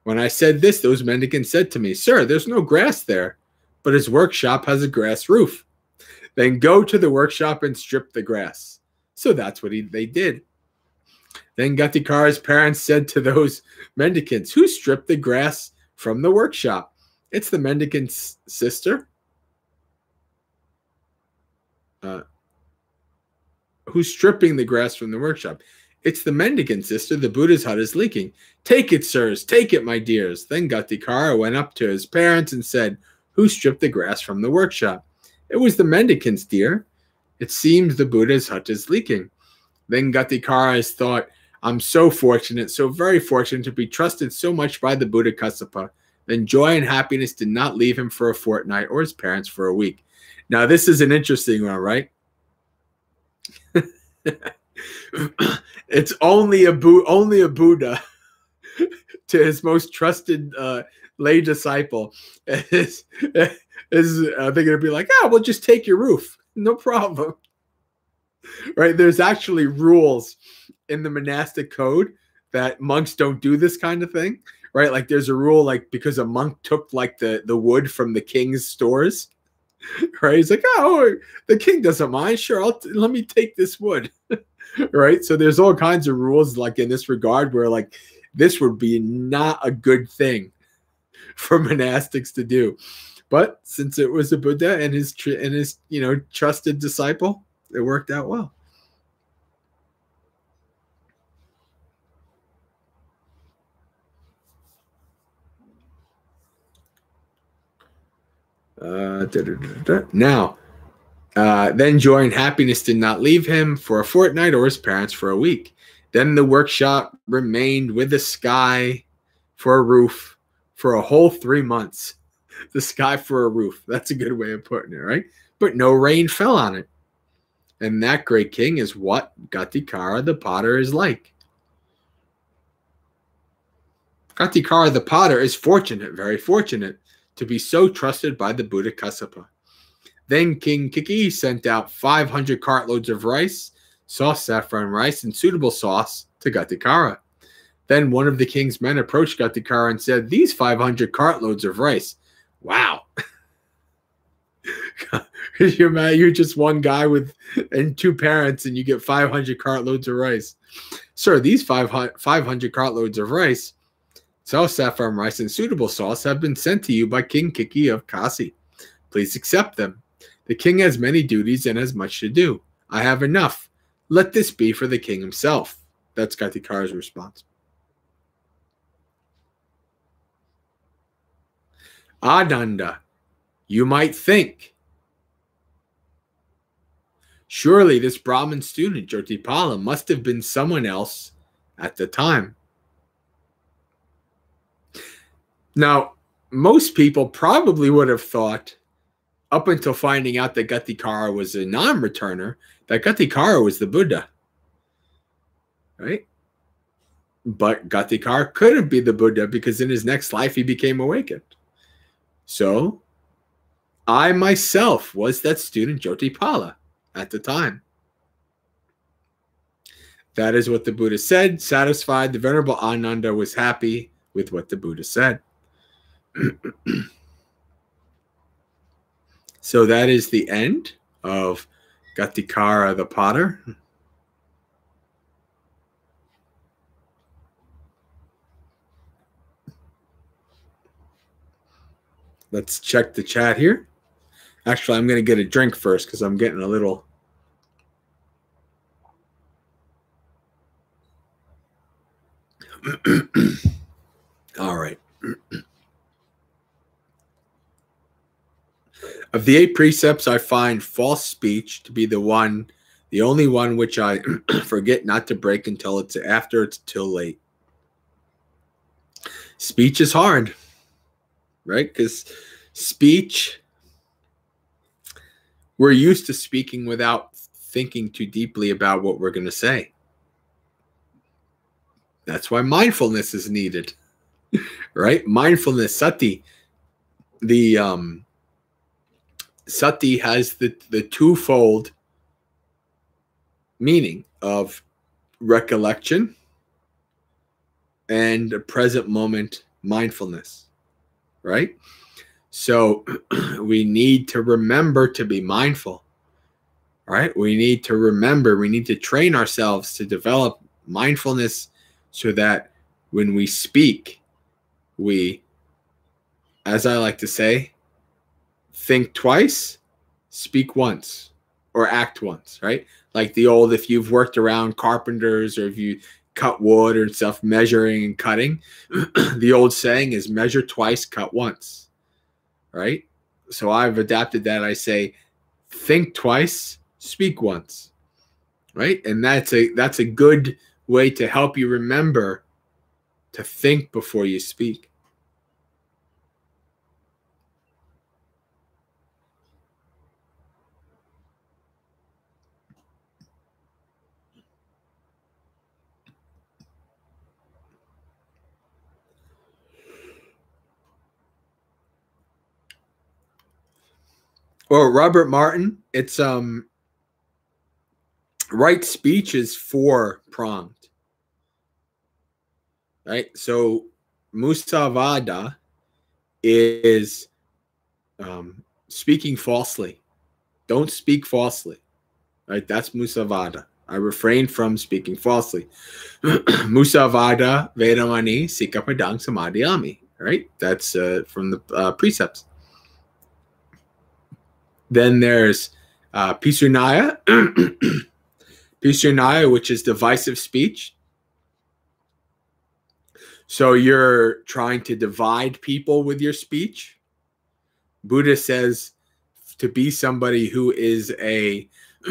When I said this, those mendicants said to me, Sir, there's no grass there, but his workshop has a grass roof. Then go to the workshop and strip the grass. So that's what he, they did. Then Ghatikara's parents said to those mendicants, Who stripped the grass from the workshop? It's the mendicant's sister. Uh, who's stripping the grass from the workshop? It's the mendicant sister. The Buddha's hut is leaking. Take it, sirs. Take it, my dears. Then Ghatikara went up to his parents and said, Who stripped the grass from the workshop? It was the mendicants, dear. It seems the Buddha's hut is leaking. Then Ghatikara has thought, I'm so fortunate, so very fortunate to be trusted so much by the Buddha Kassapa. Then joy and happiness did not leave him for a fortnight or his parents for a week. Now, this is an interesting one, right? it's only a only a Buddha to his most trusted uh, lay disciple is, is they're going to be like, ah, we'll just take your roof, no problem right? There's actually rules in the monastic code that monks don't do this kind of thing, right? Like there's a rule like because a monk took like the the wood from the king's stores, right? He's like, oh, the king doesn't mind. Sure, I'll let me take this wood, right? So there's all kinds of rules like in this regard where like this would be not a good thing for monastics to do. But since it was a Buddha and his and his you know trusted disciple, it worked out well. Uh, da, da, da, now, uh, then joy and happiness did not leave him for a fortnight or his parents for a week. Then the workshop remained with the sky for a roof for a whole three months. The sky for a roof. That's a good way of putting it, right? But no rain fell on it. And that great king is what Ghatikara the potter is like. Ghatikara the potter is fortunate, very fortunate, to be so trusted by the Buddha Kassapa. Then King Kiki sent out 500 cartloads of rice, soft saffron rice, and suitable sauce to Ghatikara. Then one of the king's men approached Ghatikara and said, These 500 cartloads of rice. Wow. you're mad, you're just one guy with and two parents, and you get 500 cartloads of rice. Sir, these 500, 500 cartloads of rice Soft saffron rice and suitable sauce have been sent to you by King Kiki of Kasi. Please accept them. The king has many duties and has much to do. I have enough. Let this be for the king himself. That's Ghatikara's response. Ananda, you might think. Surely this Brahmin student, Jyotipala, must have been someone else at the time. Now, most people probably would have thought, up until finding out that Ghatikara was a non returner, that Ghatikara was the Buddha. Right? But Ghatikara couldn't be the Buddha because in his next life he became awakened. So I myself was that student Jyotipala at the time. That is what the Buddha said. Satisfied, the Venerable Ananda was happy with what the Buddha said. so that is the end of Ghatikara the Potter. Let's check the chat here. Actually, I'm going to get a drink first because I'm getting a little. All right. Of the eight precepts, I find false speech to be the one, the only one which I forget not to break until it's after it's too late. Speech is hard, right? Because speech, we're used to speaking without thinking too deeply about what we're going to say. That's why mindfulness is needed, right? Mindfulness, sati, the um, sati has the, the twofold meaning of recollection and present moment mindfulness, right? So we need to remember to be mindful, right? We need to remember, we need to train ourselves to develop mindfulness so that when we speak, we, as I like to say, think twice, speak once, or act once, right? Like the old, if you've worked around carpenters or if you cut wood or stuff, measuring and cutting, the old saying is measure twice, cut once, right? So I've adapted that. I say, think twice, speak once, right? And that's a that's a good way to help you remember to think before you speak. Well, Robert Martin, it's um right speech is four pronged. Right? So musavada is um, speaking falsely. Don't speak falsely. Right? That's musavada. I refrain from speaking falsely. musavada veramani sikapadang samadiyami. Right? That's uh, from the uh, precepts. Then there's uh, pisunaya. which is divisive speech. So you're trying to divide people with your speech. Buddha says to be somebody who is a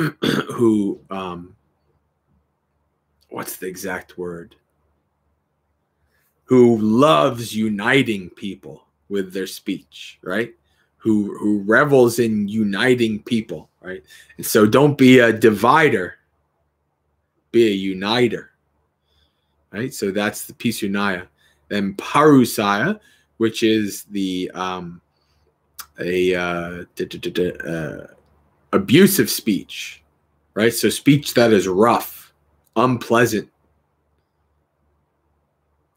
who um what's the exact word? Who loves uniting people with their speech, right? Who who revels in uniting people, right? And so don't be a divider, be a uniter right? So that's the Pisunaya. Then Parusaya, which is the um, a uh, uh, abusive speech, right? So speech that is rough, unpleasant,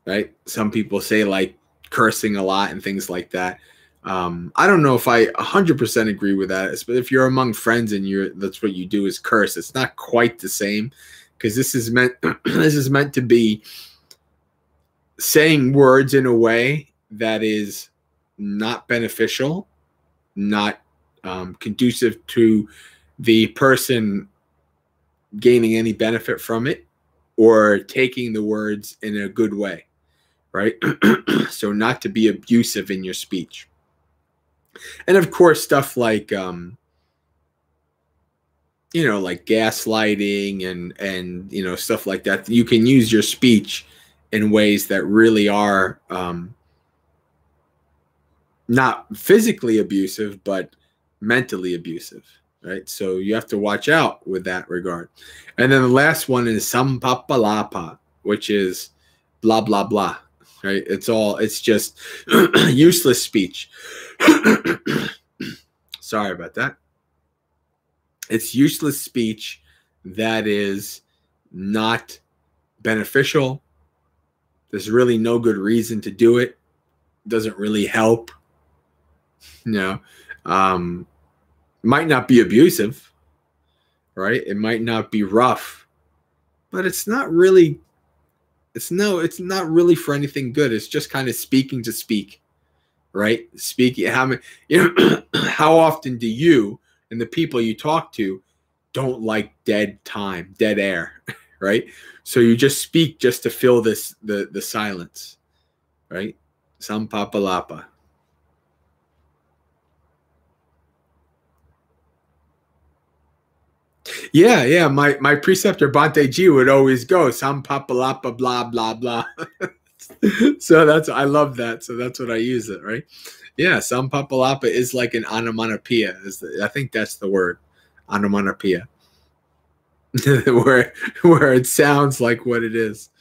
right? Some people say like cursing a lot and things like that. Um, I don't know if I 100% agree with that, but if you're among friends and you're that's what you do is curse, it's not quite the same because this is meant this is meant to be saying words in a way that is not beneficial, not um, conducive to the person gaining any benefit from it or taking the words in a good way, right? so, not to be abusive in your speech. And of course, stuff like, um, you know like gaslighting and and you know stuff like that you can use your speech in ways that really are um, not physically abusive but mentally abusive right? So you have to watch out with that regard. And then the last one is samphappalapa which is blah blah blah right it's all it's just useless speech sorry about that it's useless speech that is not beneficial. There's really no good reason to do it. Doesn't really help. You know, um, might not be abusive, right? It might not be rough, but it's not really. It's no, it's not really for anything good. It's just kind of speaking to speak, right? Speaking. How many? You know, how often do you and the people you talk to don't like dead time, dead air, right? So you just speak just to fill this the the silence, right? Samphappalapa. Yeah, yeah. My my preceptor Bhante G would always go Samphappalapa blah blah blah. so that's I love that. So that's what I use it, right? Yeah, Samphappalapa is like an onomatopoeia. Is the, I think that's the word, onomatopoeia, where where it sounds like what it is.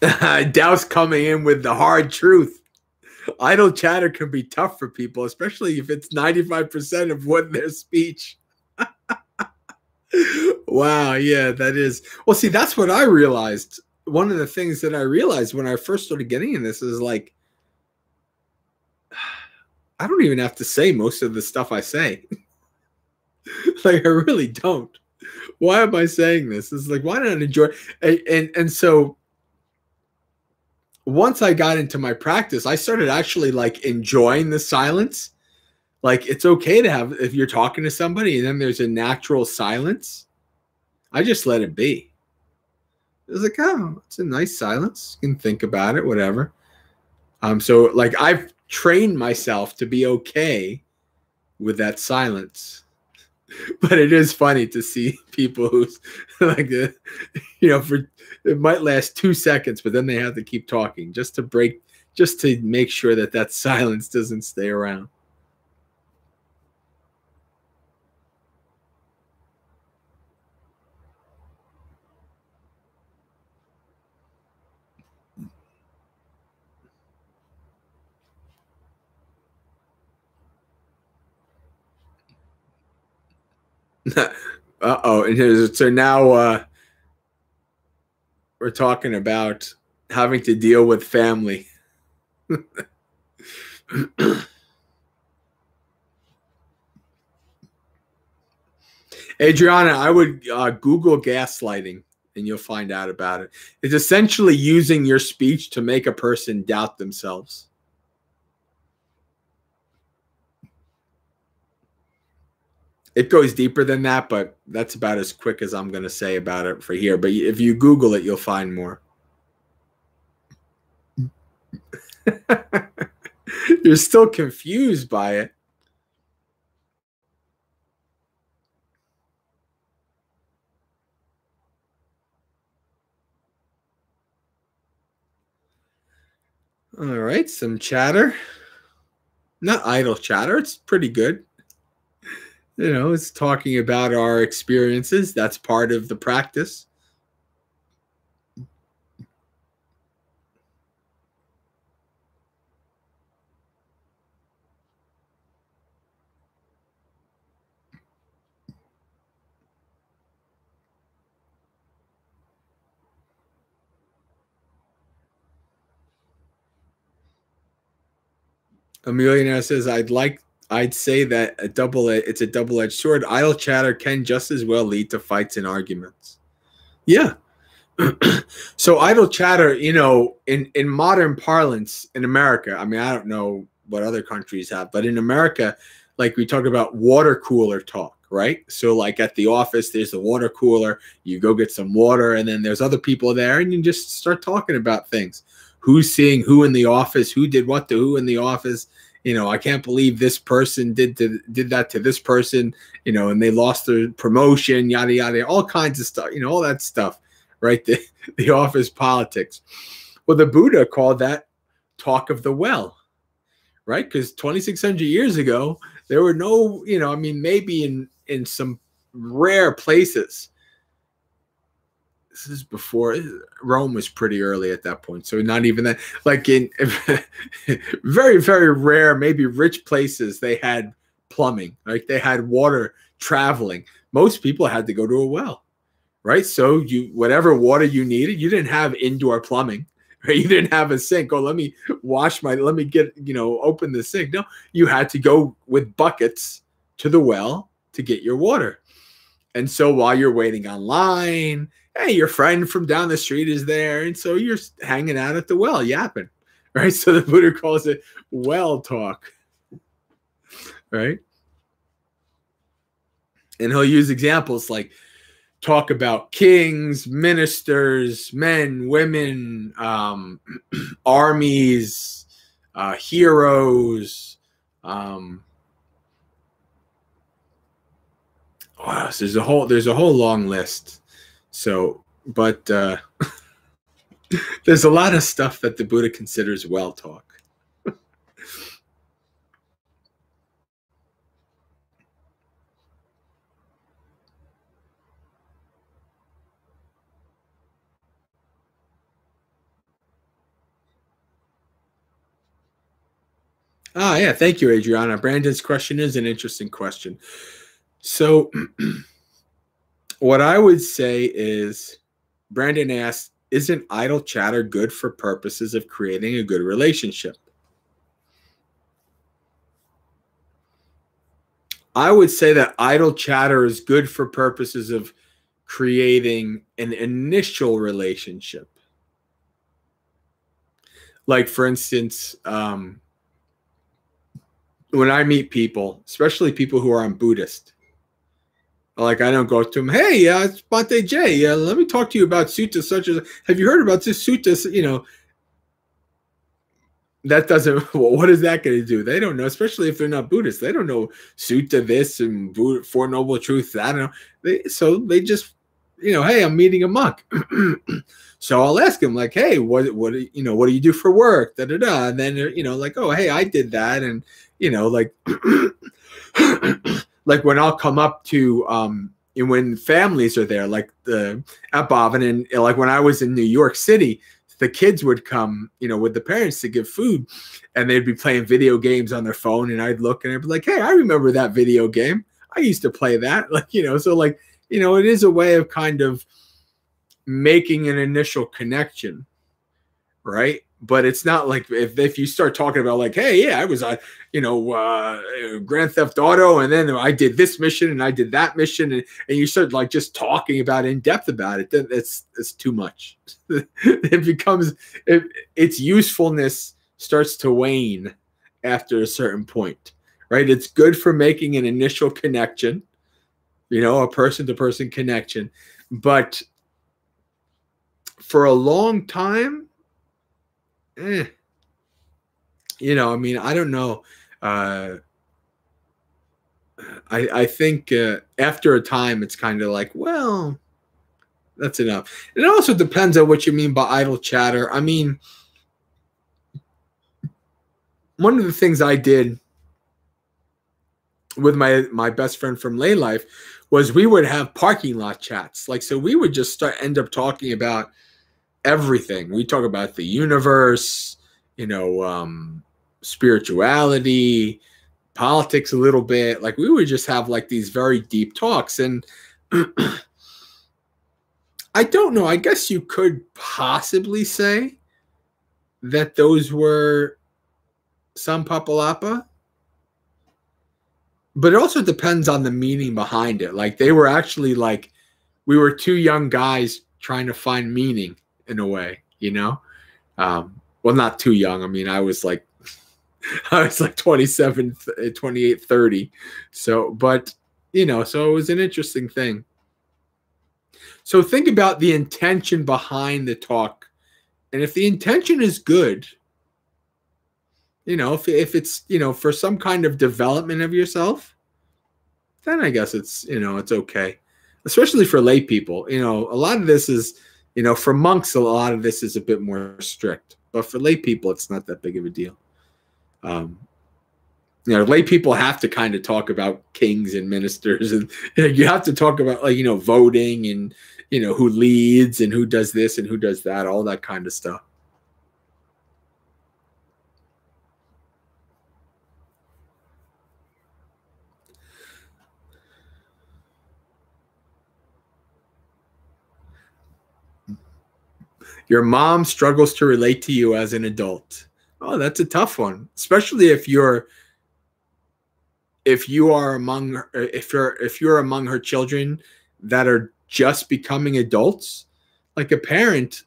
Dow's coming in with the hard truth. Idle chatter can be tough for people, especially if it's 95% of what their speech. wow, yeah, that is. Well, see, that's what I realized. One of the things that I realized when I first started getting in this is like, I don't even have to say most of the stuff I say. like, I really don't. Why am I saying this? It's like, why not enjoy? And, and, and so once I got into my practice, I started actually like enjoying the silence. Like it's okay to have if you're talking to somebody and then there's a natural silence. I just let it be. It was like, oh, it's a nice silence. You can think about it, whatever. Um, so like I've trained myself to be okay with that silence. But it is funny to see people who's like, uh, you know, for it might last two seconds, but then they have to keep talking just to break, just to make sure that that silence doesn't stay around. uh oh, and so now uh, we're talking about having to deal with family. Adriana, I would uh, Google gaslighting and you'll find out about it. It's essentially using your speech to make a person doubt themselves. It goes deeper than that, but that's about as quick as I'm going to say about it for here. But if you Google it, you'll find more. You're still confused by it. All right, some chatter. Not idle chatter. It's pretty good. You know, it's talking about our experiences. That's part of the practice. A millionaire says, "I'd like, I'd say that a double, it's a double-edged sword. Idle chatter can just as well lead to fights and arguments." Yeah. so idle chatter, you know, in in modern parlance in America, I mean, I don't know what other countries have, but in America, like we talk about water cooler talk, right? So like at the office, there's the water cooler. You go get some water, and then there's other people there, and you just start talking about things who's seeing who in the office, who did what to who in the office. You know, I can't believe this person did to, did that to this person. You know, and they lost their promotion, yada yada, all kinds of stuff. You know, all that stuff, right? The the office politics. Well, the Buddha called that talk of the well, right? Because 2,600 years ago, there were no, you know, I mean, maybe in in some rare places this is before eh, Rome was pretty early at that point. So not even that like in very, very rare, maybe rich places, they had plumbing, like they had water traveling. Most people had to go to a well, right? So you whatever water you needed, you didn't have indoor plumbing. Right? You didn't have a sink. Oh, let me wash my let me get, you know, open the sink. No, you had to go with buckets to the well to get your water. And so while you're waiting online hey, your friend from down the street is there. And so you're hanging out at the well, yapping, right? So the Buddha calls it well talk, right? And he'll use examples like talk about kings, ministers, men, women, um, armies, uh, heroes. Um, wow, so there's a whole there's a whole long list. So, but uh, there's a lot of stuff that the Buddha considers well talk. Ah, yeah. Thank you, Adriana. Brandon's question is an interesting question. So, what I would say is Brandon asked, isn't idle chatter good for purposes of creating a good relationship? I would say that idle chatter is good for purposes of creating an initial relationship. Like, for instance, um, when I meet people, especially people who are on Buddhist, like I don't go to him, hey, uh, it's Bhante J. Uh, let me talk to you about sutta such as. Have you heard about this sutta? You know, that doesn't. Well, what is that going to do? They don't know, especially if they're not Buddhists. They don't know sutta this and Buddha, Four Noble Truths. I don't know. They, so they just, you know, hey, I'm meeting a monk. so I'll ask him like, hey, what, what, you know, what do you do for work? Da da da. And then you know, like, oh, hey, I did that, and you know, like like when I'll come up to um and when families are there, like the at Bobbin and like when I was in New York City, the kids would come, you know, with the parents to give food, and they'd be playing video games on their phone, and I'd look and I'd be like, "Hey, I remember that video game. I used to play that. Like, you know, so like, you know, it is a way of kind of making an initial connection, right? But it's not like if, if you start talking about like, hey, yeah, I was uh, you know, uh, Grand Theft Auto, and then I did this mission and I did that mission, and, and you start like just talking about in depth about it, then it's it's too much. it becomes it, its usefulness starts to wane after a certain point, right? It's good for making an initial connection, you know, a person to person connection, but for a long time, eh, you know, I mean, I don't know. Uh, I I think uh, after a time, it's kind of like, well, that's enough. It also depends on what you mean by idle chatter. I mean, one of the things I did with my my best friend from lay life was we would have parking lot chats. Like so we would just start end up talking about everything. We talk about the universe, you know, um, spirituality, politics a little bit. Like we would just have like these very deep talks. And I don't know. I guess you could possibly say that those were samphappalapa. But it also depends on the meaning behind it. Like they were actually like we were two young guys trying to find meaning in a way, you know? Um, well, not too young. I mean, I was like, I was like 27, 28, 30. So, but, you know, so it was an interesting thing. So think about the intention behind the talk. And if the intention is good, you know, if, if it's, you know, for some kind of development of yourself, then I guess it's, you know, it's okay. Especially for lay people. You know, a lot of this is, you know, for monks, a lot of this is a bit more strict, but for lay people, it's not that big of a deal. Um, you know, lay people have to kind of talk about kings and ministers, and you, know, you have to talk about like you know voting and you know who leads and who does this and who does that, all that kind of stuff. Your mom struggles to relate to you as an adult. Oh, that's a tough one, especially if you're if you are among if you're if you're among her children that are just becoming adults. Like a parent,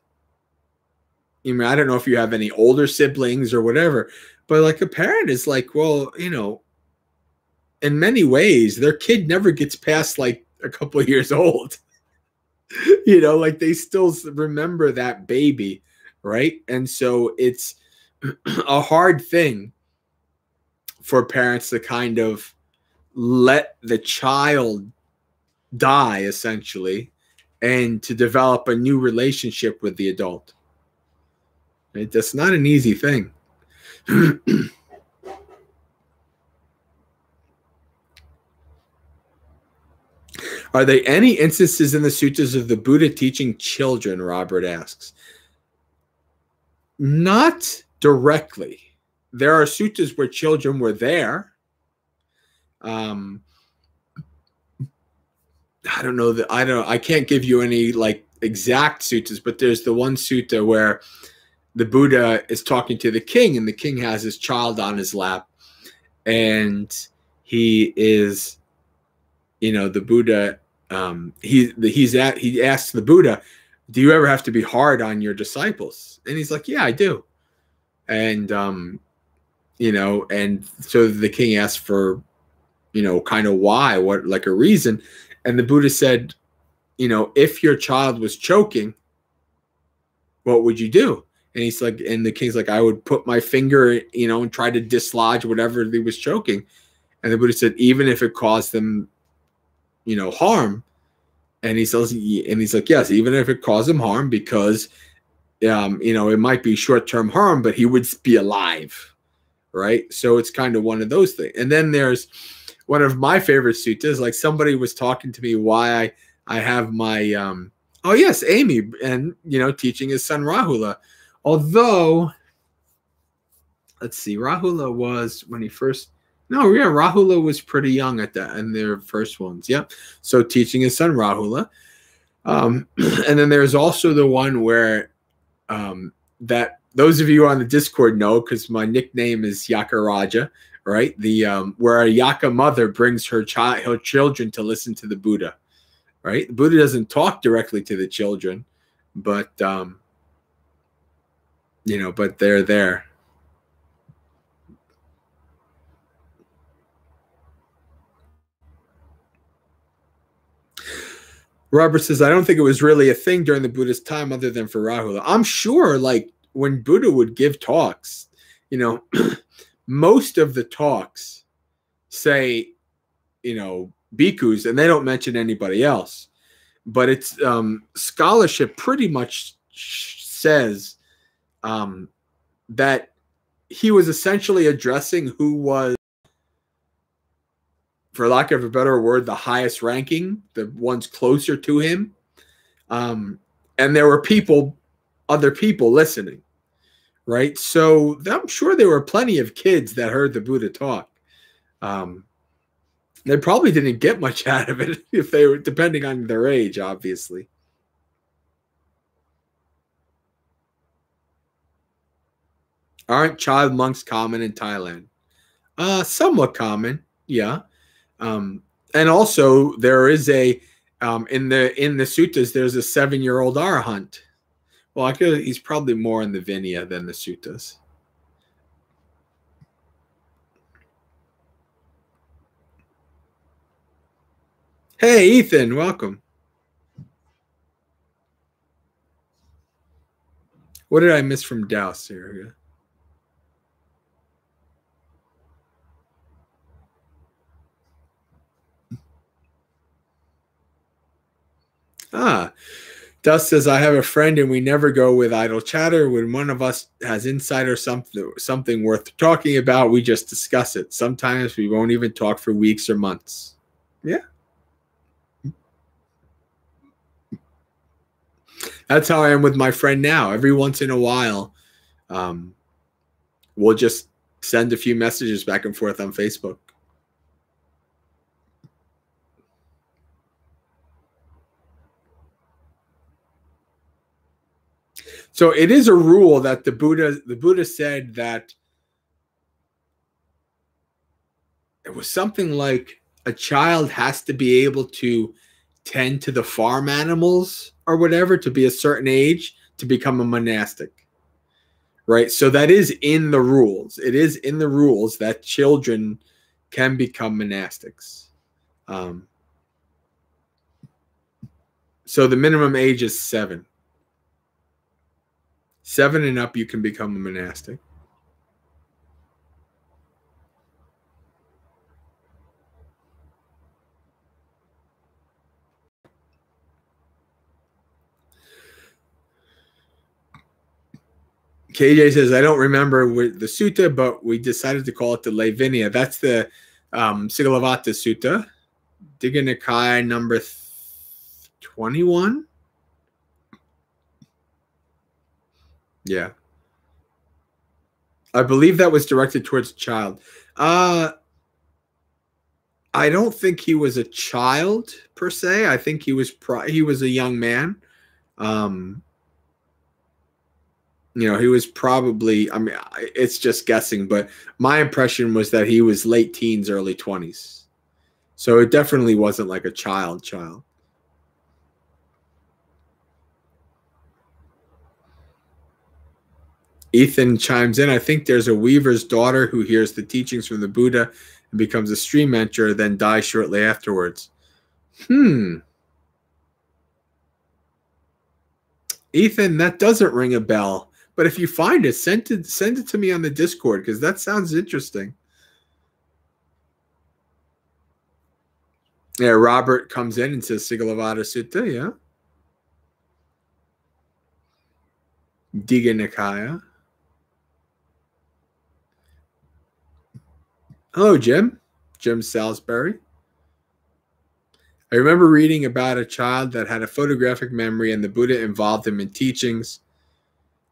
you mean I don't know if you have any older siblings or whatever, but like a parent is like, well, you know, in many ways, their kid never gets past like a couple years old. you know, like they still remember that baby, right? And so it's a hard thing for parents to kind of let the child die essentially and to develop a new relationship with the adult. Right? That's not an easy thing. Are there any instances in the sutras of the Buddha teaching children? Robert asks. Not directly. There are sutras where children were there. Um, I don't know that I don't. I can't give you any like exact sutras, but there's the one sutta where the Buddha is talking to the king, and the king has his child on his lap, and he is, you know, the Buddha um, he he's at he asks the Buddha, "Do you ever have to be hard on your disciples?" And he's like, "Yeah, I do." And um, you know, and so the king asked for, you know, kind of why, what like a reason, and the Buddha said, you know, if your child was choking, what would you do? And he's like, and the king's like, I would put my finger, you know, and try to dislodge whatever they was choking. And the Buddha said, even if it caused them you know, harm. And he says, and he's like, yes, even if it caused him harm, because, um, you know, it might be short term harm, but he would be alive, right? So it's kind of one of those things. And then there's one of my favorite suttas. Like somebody was talking to me why I I have my um, oh yes, Amy, and you know, teaching his son Rahula. Although, let's see, Rahula was when he first No, yeah, Rahula was pretty young at that in their first ones. Yep. So teaching his son Rahula. Um, and then there's also the one where um, that those of you on the Discord know because my nickname is Yaka Raja, right? The um, where a Yaka mother brings her child her children to listen to the Buddha, right? The Buddha doesn't talk directly to the children, but um, you know, but they're there. Robert says, I don't think it was really a thing during the Buddhist time other than for Rahula. I'm sure, like, when Buddha would give talks, you know, most of the talks say, you know, bhikkhus, and they don't mention anybody else. But it's um, scholarship pretty much says um, that he was essentially addressing who was for lack of a better word, the highest ranking, the ones closer to him. Um, and there were people, other people listening, right? So I'm sure there were plenty of kids that heard the Buddha talk. Um, they probably didn't get much out of it if they were, depending on their age, obviously. Aren't child monks common in Thailand? Uh, somewhat common, yeah. Um, and also there is a um, in the in the suttas there's a seven year old arahant. Well, I could, he's probably more in the Vinaya than the suttas. Hey, Ethan, welcome. What did I miss from Douse here? Ah, Dust says, I have a friend and we never go with idle chatter. When one of us has insight or something, something worth talking about, we just discuss it. Sometimes we won't even talk for weeks or months. Yeah. That's how I am with my friend now. Every once in a while, um, we'll just send a few messages back and forth on Facebook. So it is a rule that the Buddha the Buddha said that it was something like a child has to be able to tend to the farm animals or whatever to be a certain age to become a monastic. Right? So that is in the rules. It is in the rules that children can become monastics. Um, so the minimum age is seven. Seven and up, you can become a monastic. KJ says, I don't remember the sutta, but we decided to call it the Levinia. That's the um, Sigalovada Sutta, Digha Nikaya number 21. Yeah. I believe that was directed towards a child. Uh I don't think he was a child per se. I think he was pro- he was a young man. Um you know, he was probably I mean it's just guessing, but my impression was that he was late teens, early 20s. So it definitely wasn't like a child child. Ethan chimes in. I think there's a weaver's daughter who hears the teachings from the Buddha and becomes a stream enterer, then dies shortly afterwards. Hmm. Ethan, that doesn't ring a bell. But if you find it, send it send it to me on the Discord because that sounds interesting. Yeah, Robert comes in and says Sigalovada Sutta, yeah. Digha Nikaya. Hello, Jim. Jim Salisbury. I remember reading about a child that had a photographic memory, and the Buddha involved him in teachings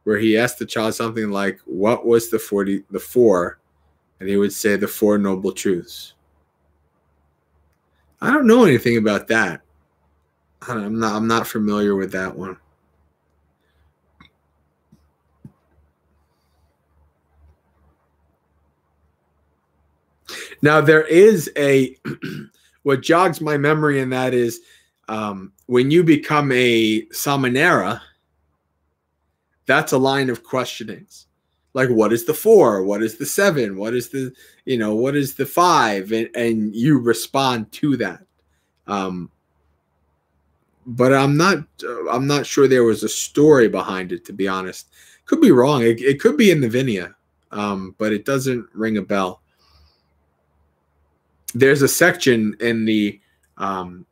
where he asked the child something like, What was the 40 the four? And he would say the Four Noble Truths. I don't know anything about that. I'm not I'm not familiar with that one. Now there is a what jogs my memory in that is um, when you become a Samanera, that's a line of questionings. Like what is the four? What is the seven? What is the you know what is the five? And and you respond to that. Um, but I'm not uh, I'm not sure there was a story behind it to be honest. Could be wrong. It, it could be in the Vinaya, um, but it doesn't ring a bell there's a section in the um,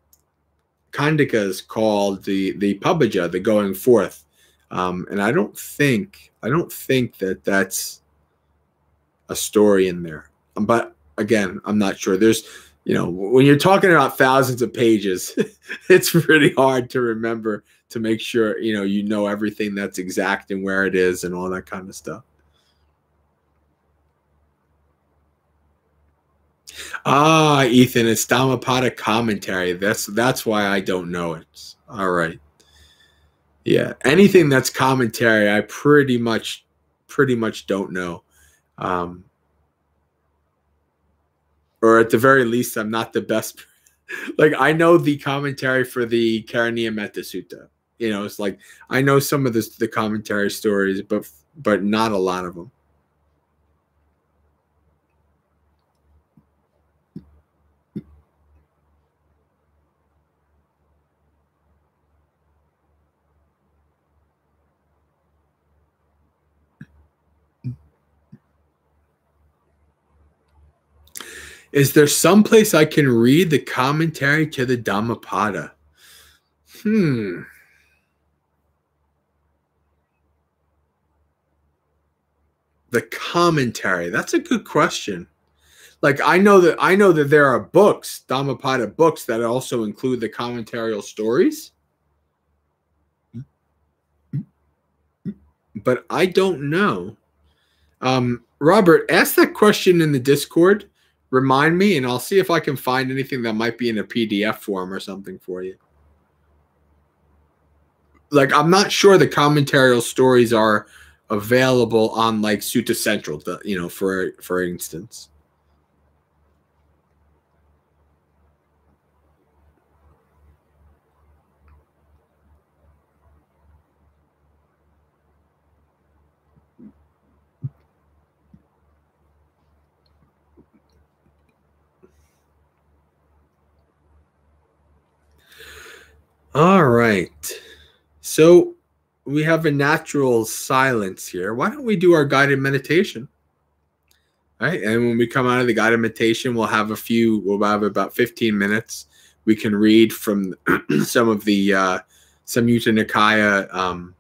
Khandhakas called the the Pabbajja, the going forth, um, and I don't think I don't think that that's a story in there. But again, I'm not sure. There's you know when you're talking about thousands of pages, it's pretty hard to remember to make sure you know you know everything that's exact and where it is and all that kind of stuff. Ah, Ethan, it's Dhammapada commentary. That's that's why I don't know it. All right. Yeah, anything that's commentary, I pretty much pretty much don't know. Um, or at the very least, I'm not the best. like I know the commentary for the Karaniya Sutta. You know, it's like I know some of the the commentary stories, but but not a lot of them. Is there some place I can read the commentary to the Dhammapada? Hmm. The commentary. That's a good question. Like I know that I know that there are books, Dhammapada books that also include the commentarial stories. But I don't know. Um, Robert, ask that question in the Discord remind me and I'll see if I can find anything that might be in a PDF form or something for you. Like I'm not sure the commentarial stories are available on like SuttaCentral, you know, for for instance. All right. So we have a natural silence here. Why don't we do our guided meditation? All right. And when we come out of the guided meditation, we'll have a few, we'll have about 15 minutes. We can read from some of the uh, Samyutta Nikaya um,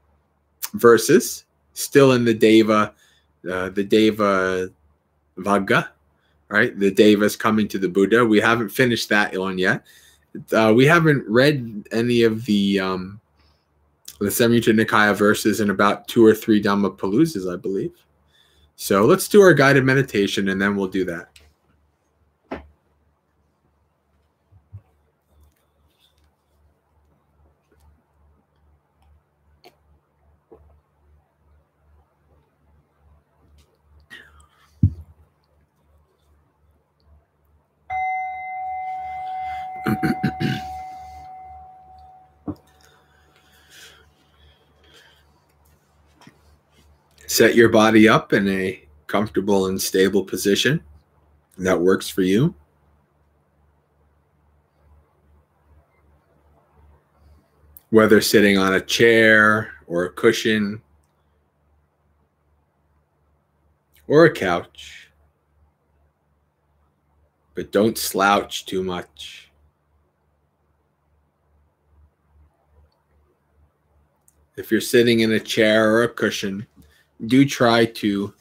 verses, still in the Deva, uh, the Deva Vagga, right? The Devas coming to the Buddha. We haven't finished that one yet. Uh, we haven't read any of the um, the Samyutta Nikaya verses in about two or three Dhammapaloozas, I believe. So let's do our guided meditation and then we'll do that. Set your body up in a comfortable and stable position that works for you. Whether sitting on a chair or a cushion or a couch. But don't slouch too much. If you're sitting in a chair or a cushion, do try to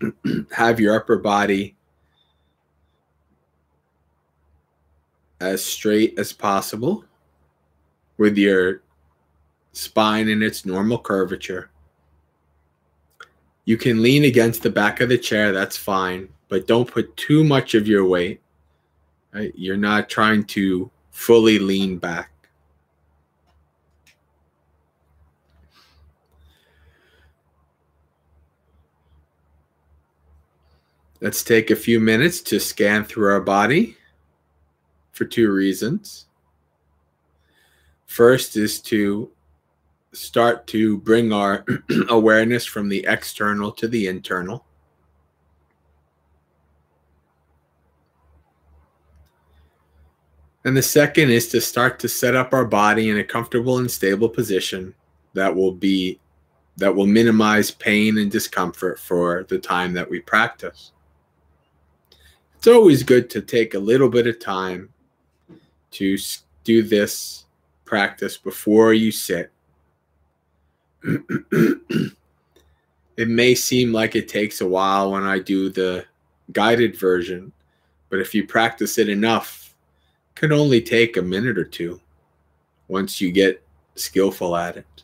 have your upper body as straight as possible with your spine in its normal curvature. You can lean against the back of the chair, that's fine, but don't put too much of your weight. Right? You're not trying to fully lean back. Let's take a few minutes to scan through our body for two reasons. First is to start to bring our awareness from the external to the internal. And the second is to start to set up our body in a comfortable and stable position that will be that will minimize pain and discomfort for the time that we practice. It's always good to take a little bit of time to do this practice before you sit. it may seem like it takes a while when I do the guided version, but if you practice it enough, it can only take a minute or two once you get skillful at it.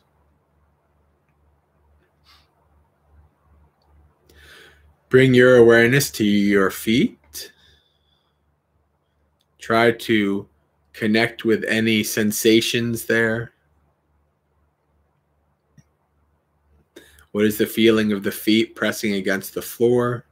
Bring your awareness to your feet. Try to connect with any sensations there. What is the feeling of the feet pressing against the floor?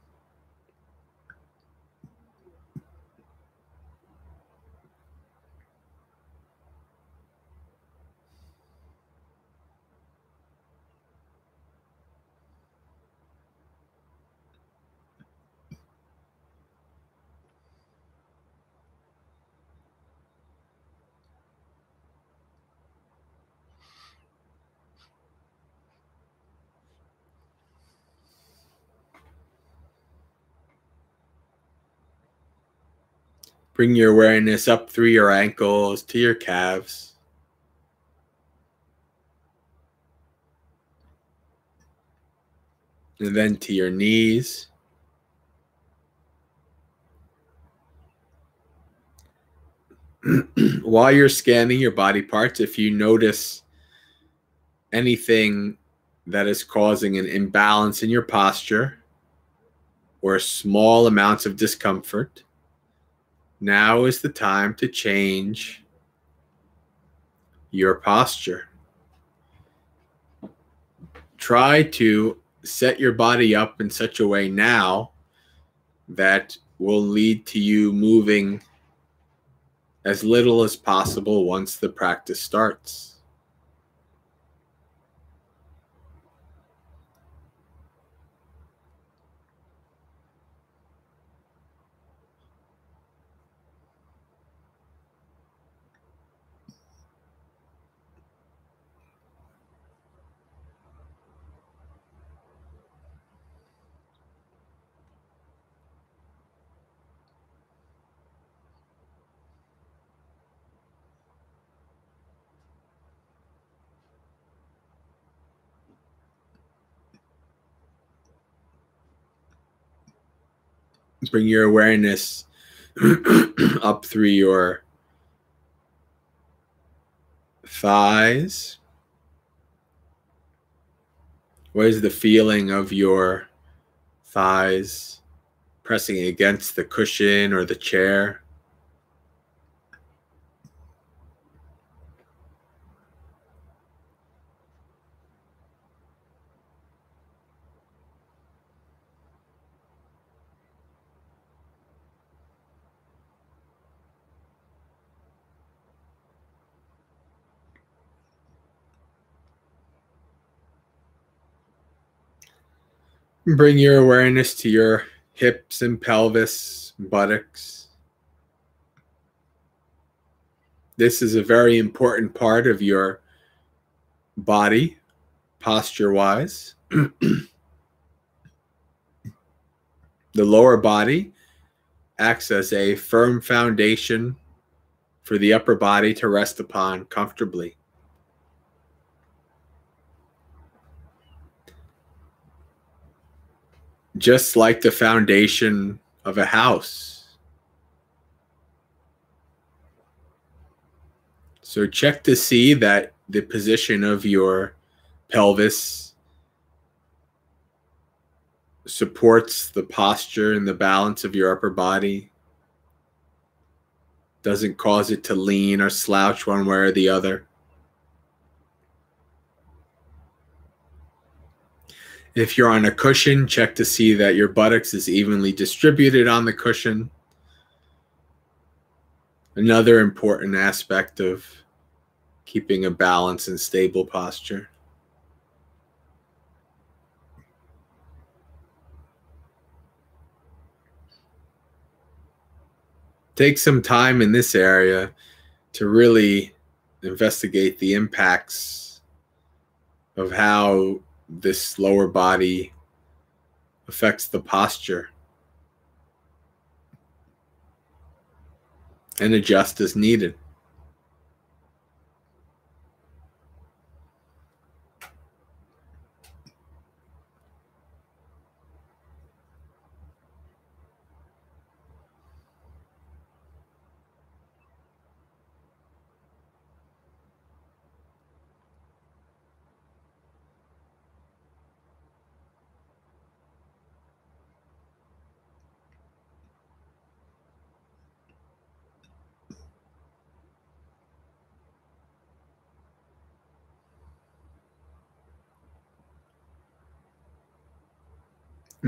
Bring your awareness up through your ankles to your calves. And then to your knees. While you're scanning your body parts, if you notice anything that is causing an imbalance in your posture or small amounts of discomfort, now is the time to change your posture. Try to set your body up in such a way now that will lead to you moving as little as possible once the practice starts. Bring your awareness up through your thighs. What is the feeling of your thighs pressing against the cushion or the chair? Bring your awareness to your hips and pelvis, buttocks. This is a very important part of your body, posture wise. the lower body acts as a firm foundation for the upper body to rest upon comfortably. Just like the foundation of a house. So check to see that the position of your pelvis supports the posture and the balance of your upper body, doesn't cause it to lean or slouch one way or the other. If you're on a cushion, check to see that your buttocks is evenly distributed on the cushion. Another important aspect of keeping a balanced and stable posture. Take some time in this area to really investigate the impacts of how this lower body affects the posture and adjust as needed.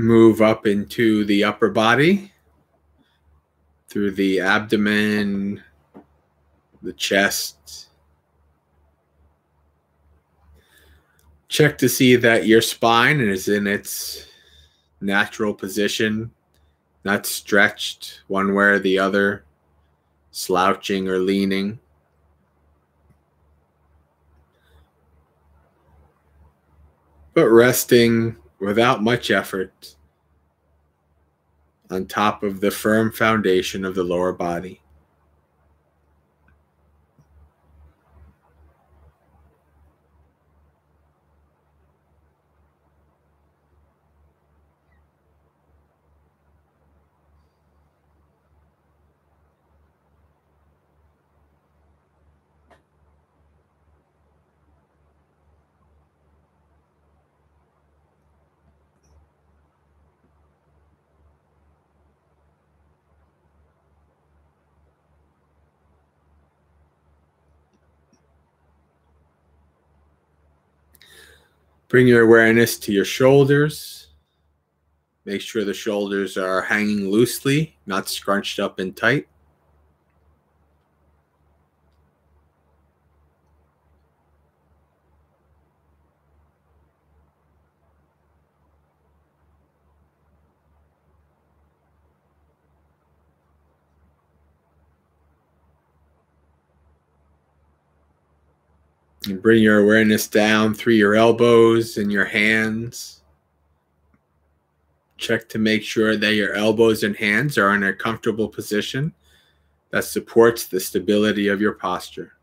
Move up into the upper body through the abdomen, the chest. Check to see that your spine is in its natural position, not stretched one way or the other, slouching or leaning. But resting without much effort on top of the firm foundation of the lower body. Bring your awareness to your shoulders. Make sure the shoulders are hanging loosely, not scrunched up and tight. Bring your awareness down through your elbows and your hands. Check to make sure that your elbows and hands are in a comfortable position that supports the stability of your posture.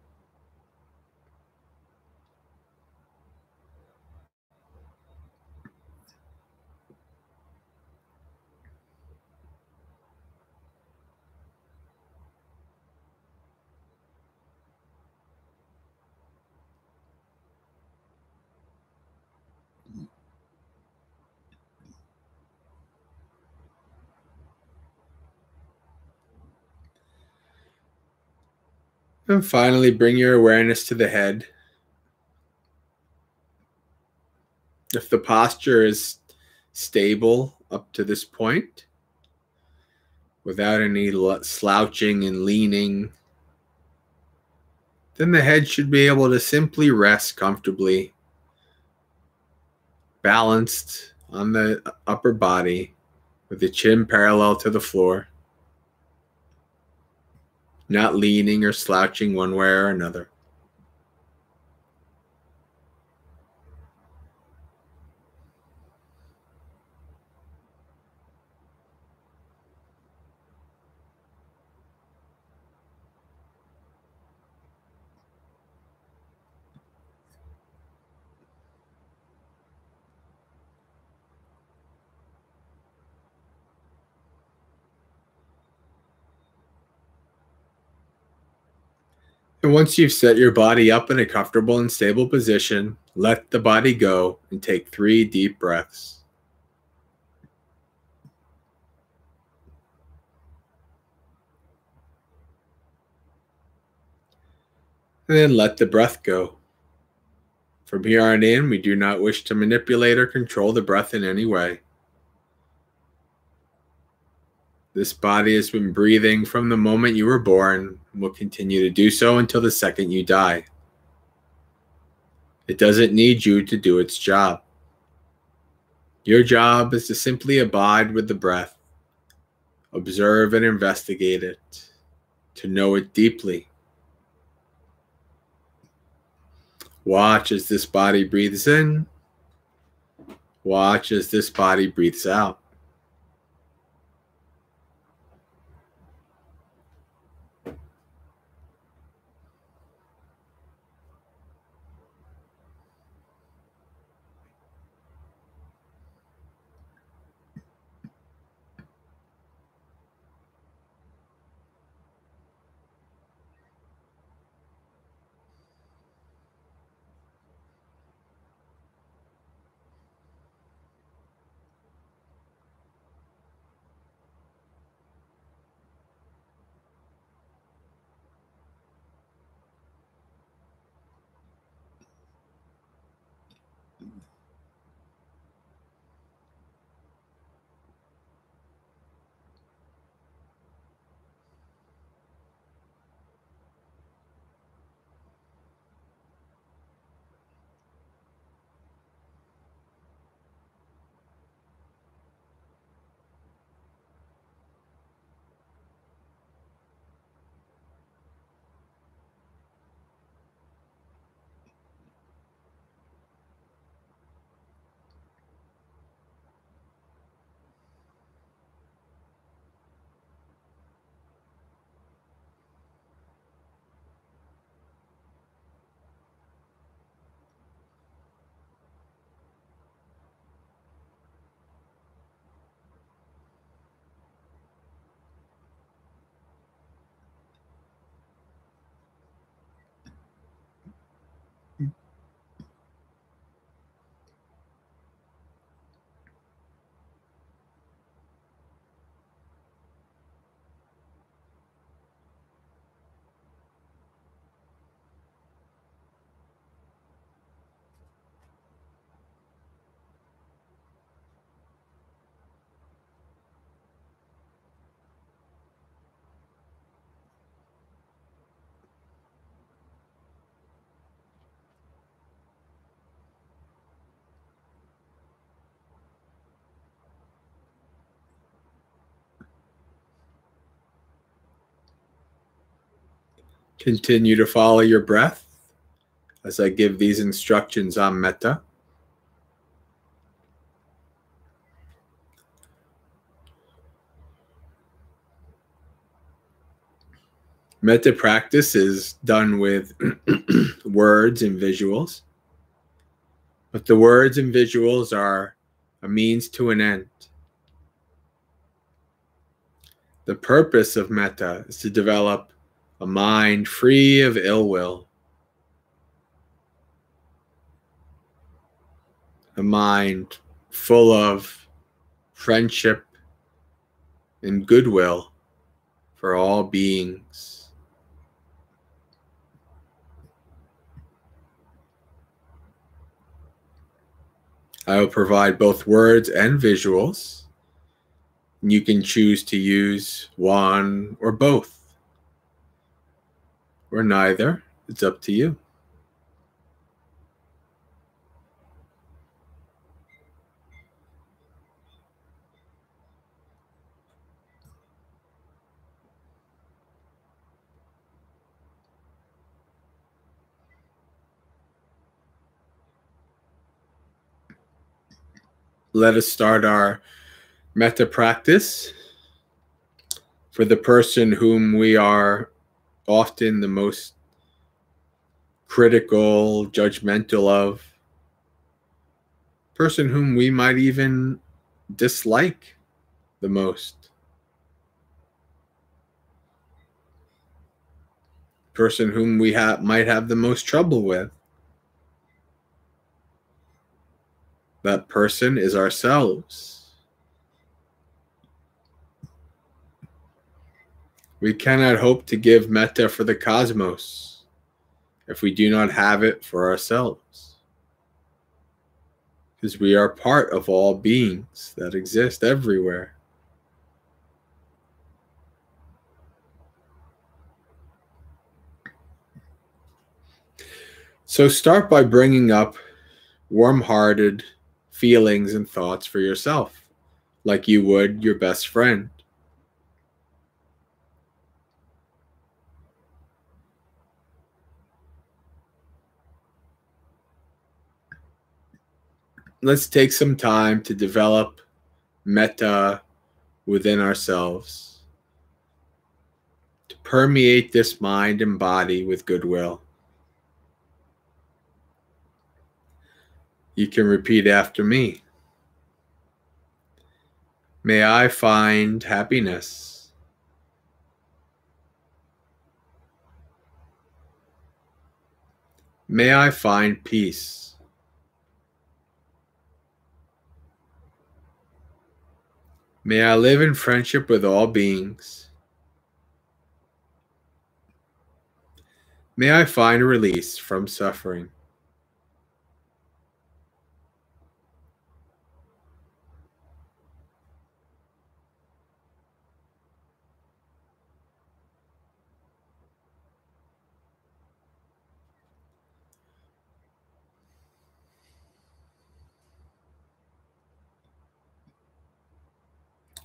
And finally, bring your awareness to the head. If the posture is stable up to this point, without any slouching and leaning, then the head should be able to simply rest comfortably, balanced on the upper body with the chin parallel to the floor not leaning or slouching one way or another. And once you've set your body up in a comfortable and stable position, let the body go and take three deep breaths. And then let the breath go. From here on in, we do not wish to manipulate or control the breath in any way. This body has been breathing from the moment you were born and will continue to do so until the second you die. It doesn't need you to do its job. Your job is to simply abide with the breath, observe and investigate it, to know it deeply. Watch as this body breathes in. Watch as this body breathes out. Continue to follow your breath as I give these instructions on metta. Metta practice is done with words and visuals, but the words and visuals are a means to an end. The purpose of metta is to develop a mind free of ill will, a mind full of friendship and goodwill for all beings. I will provide both words and visuals. You can choose to use one or both or neither. It's up to you. Let us start our metta practice for the person whom we are often the most critical, judgmental of, person whom we might even dislike the most. Person whom we have might have the most trouble with. That person is ourselves. We cannot hope to give metta for the cosmos if we do not have it for ourselves. Because we are part of all beings that exist everywhere. So start by bringing up warm hearted feelings and thoughts for yourself, like you would your best friend. Let's take some time to develop metta within ourselves, to permeate this mind and body with goodwill. You can repeat after me. May I find happiness. May I find peace. May I live in friendship with all beings. May I find release from suffering.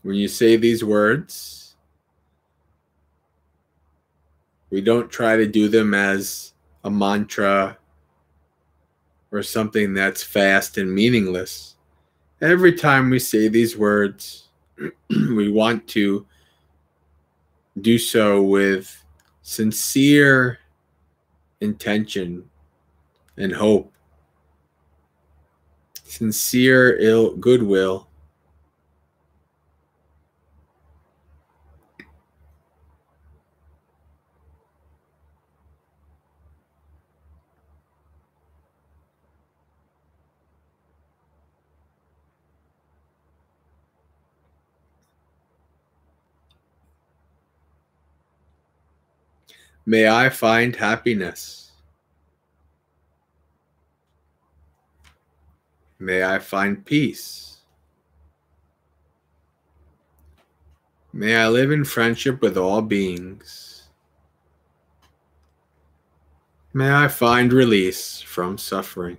When you say these words, we don't try to do them as a mantra or something that's fast and meaningless. Every time we say these words, we want to do so with sincere intention and hope, sincere ill goodwill May I find happiness. May I find peace. May I live in friendship with all beings. May I find release from suffering.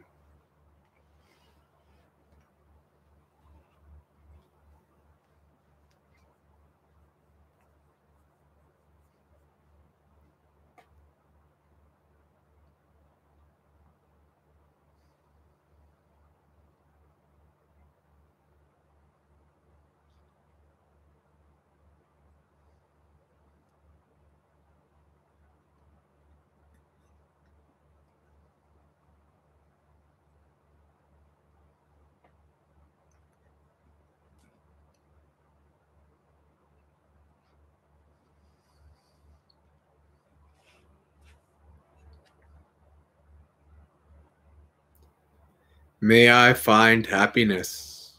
May I find happiness.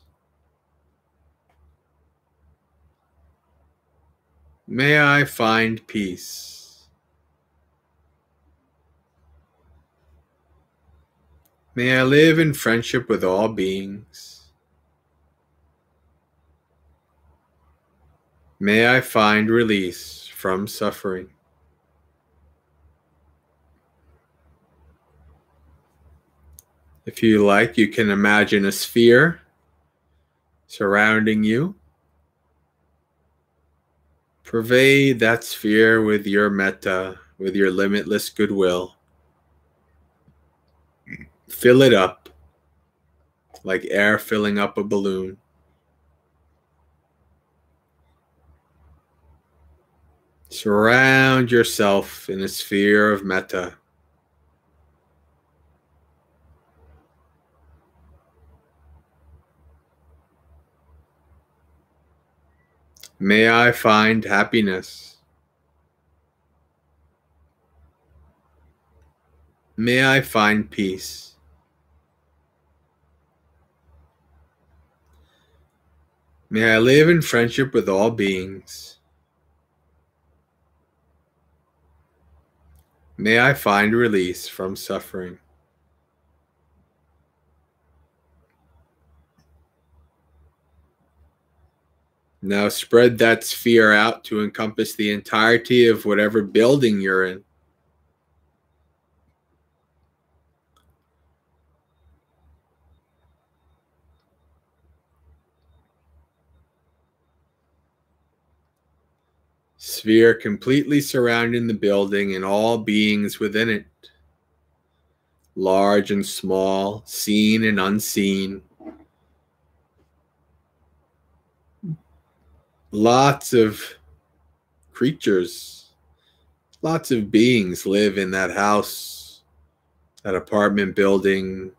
May I find peace. May I live in friendship with all beings. May I find release from suffering. If you like, you can imagine a sphere surrounding you. Pervade that sphere with your metta, with your limitless goodwill. Fill it up like air filling up a balloon. Surround yourself in a sphere of metta. May I find happiness. May I find peace. May I live in friendship with all beings. May I find release from suffering. Now spread that sphere out to encompass the entirety of whatever building you're in. Sphere completely surrounding the building and all beings within it, large and small, seen and unseen. Lots of creatures, lots of beings live in that house, that apartment building,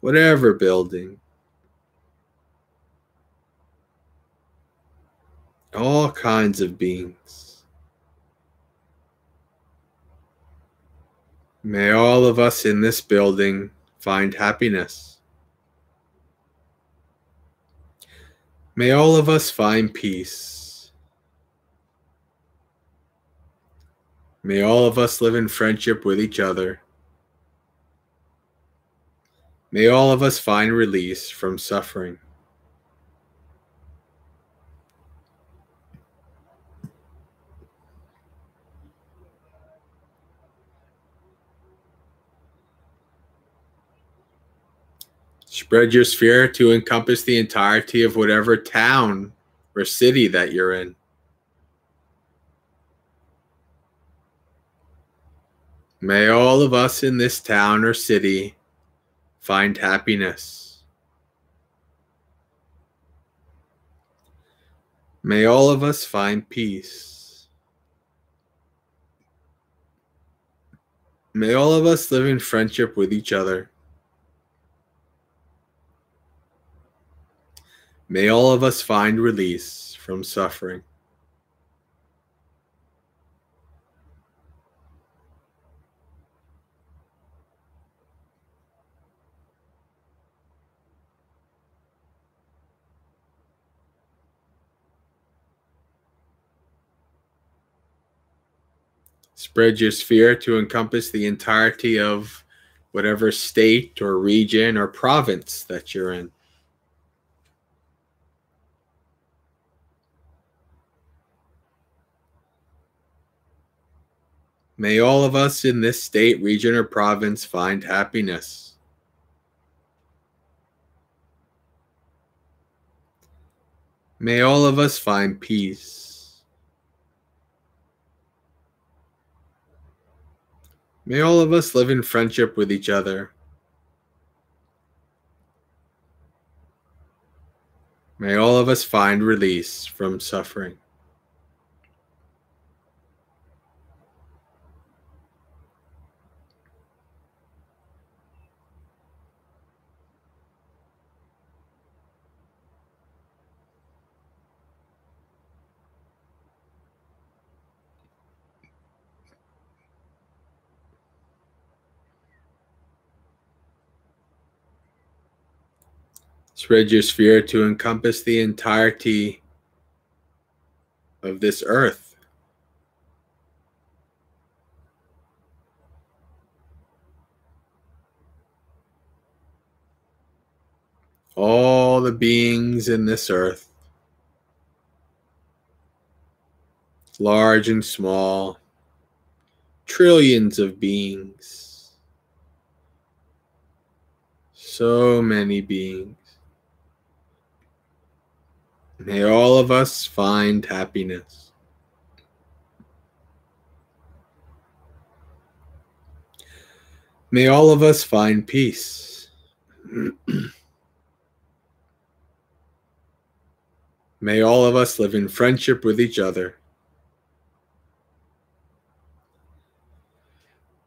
whatever building. All kinds of beings. May all of us in this building find happiness. May all of us find peace. May all of us live in friendship with each other. May all of us find release from suffering. Spread your sphere to encompass the entirety of whatever town or city that you're in. May all of us in this town or city find happiness. May all of us find peace. May all of us live in friendship with each other. May all of us find release from suffering. Spread your sphere to encompass the entirety of whatever state or region or province that you're in. May all of us in this state, region, or province find happiness. May all of us find peace. May all of us live in friendship with each other. May all of us find release from suffering. Spread your sphere to encompass the entirety of this earth. All the beings in this earth, large and small, trillions of beings, so many beings. May all of us find happiness. May all of us find peace. May all of us live in friendship with each other.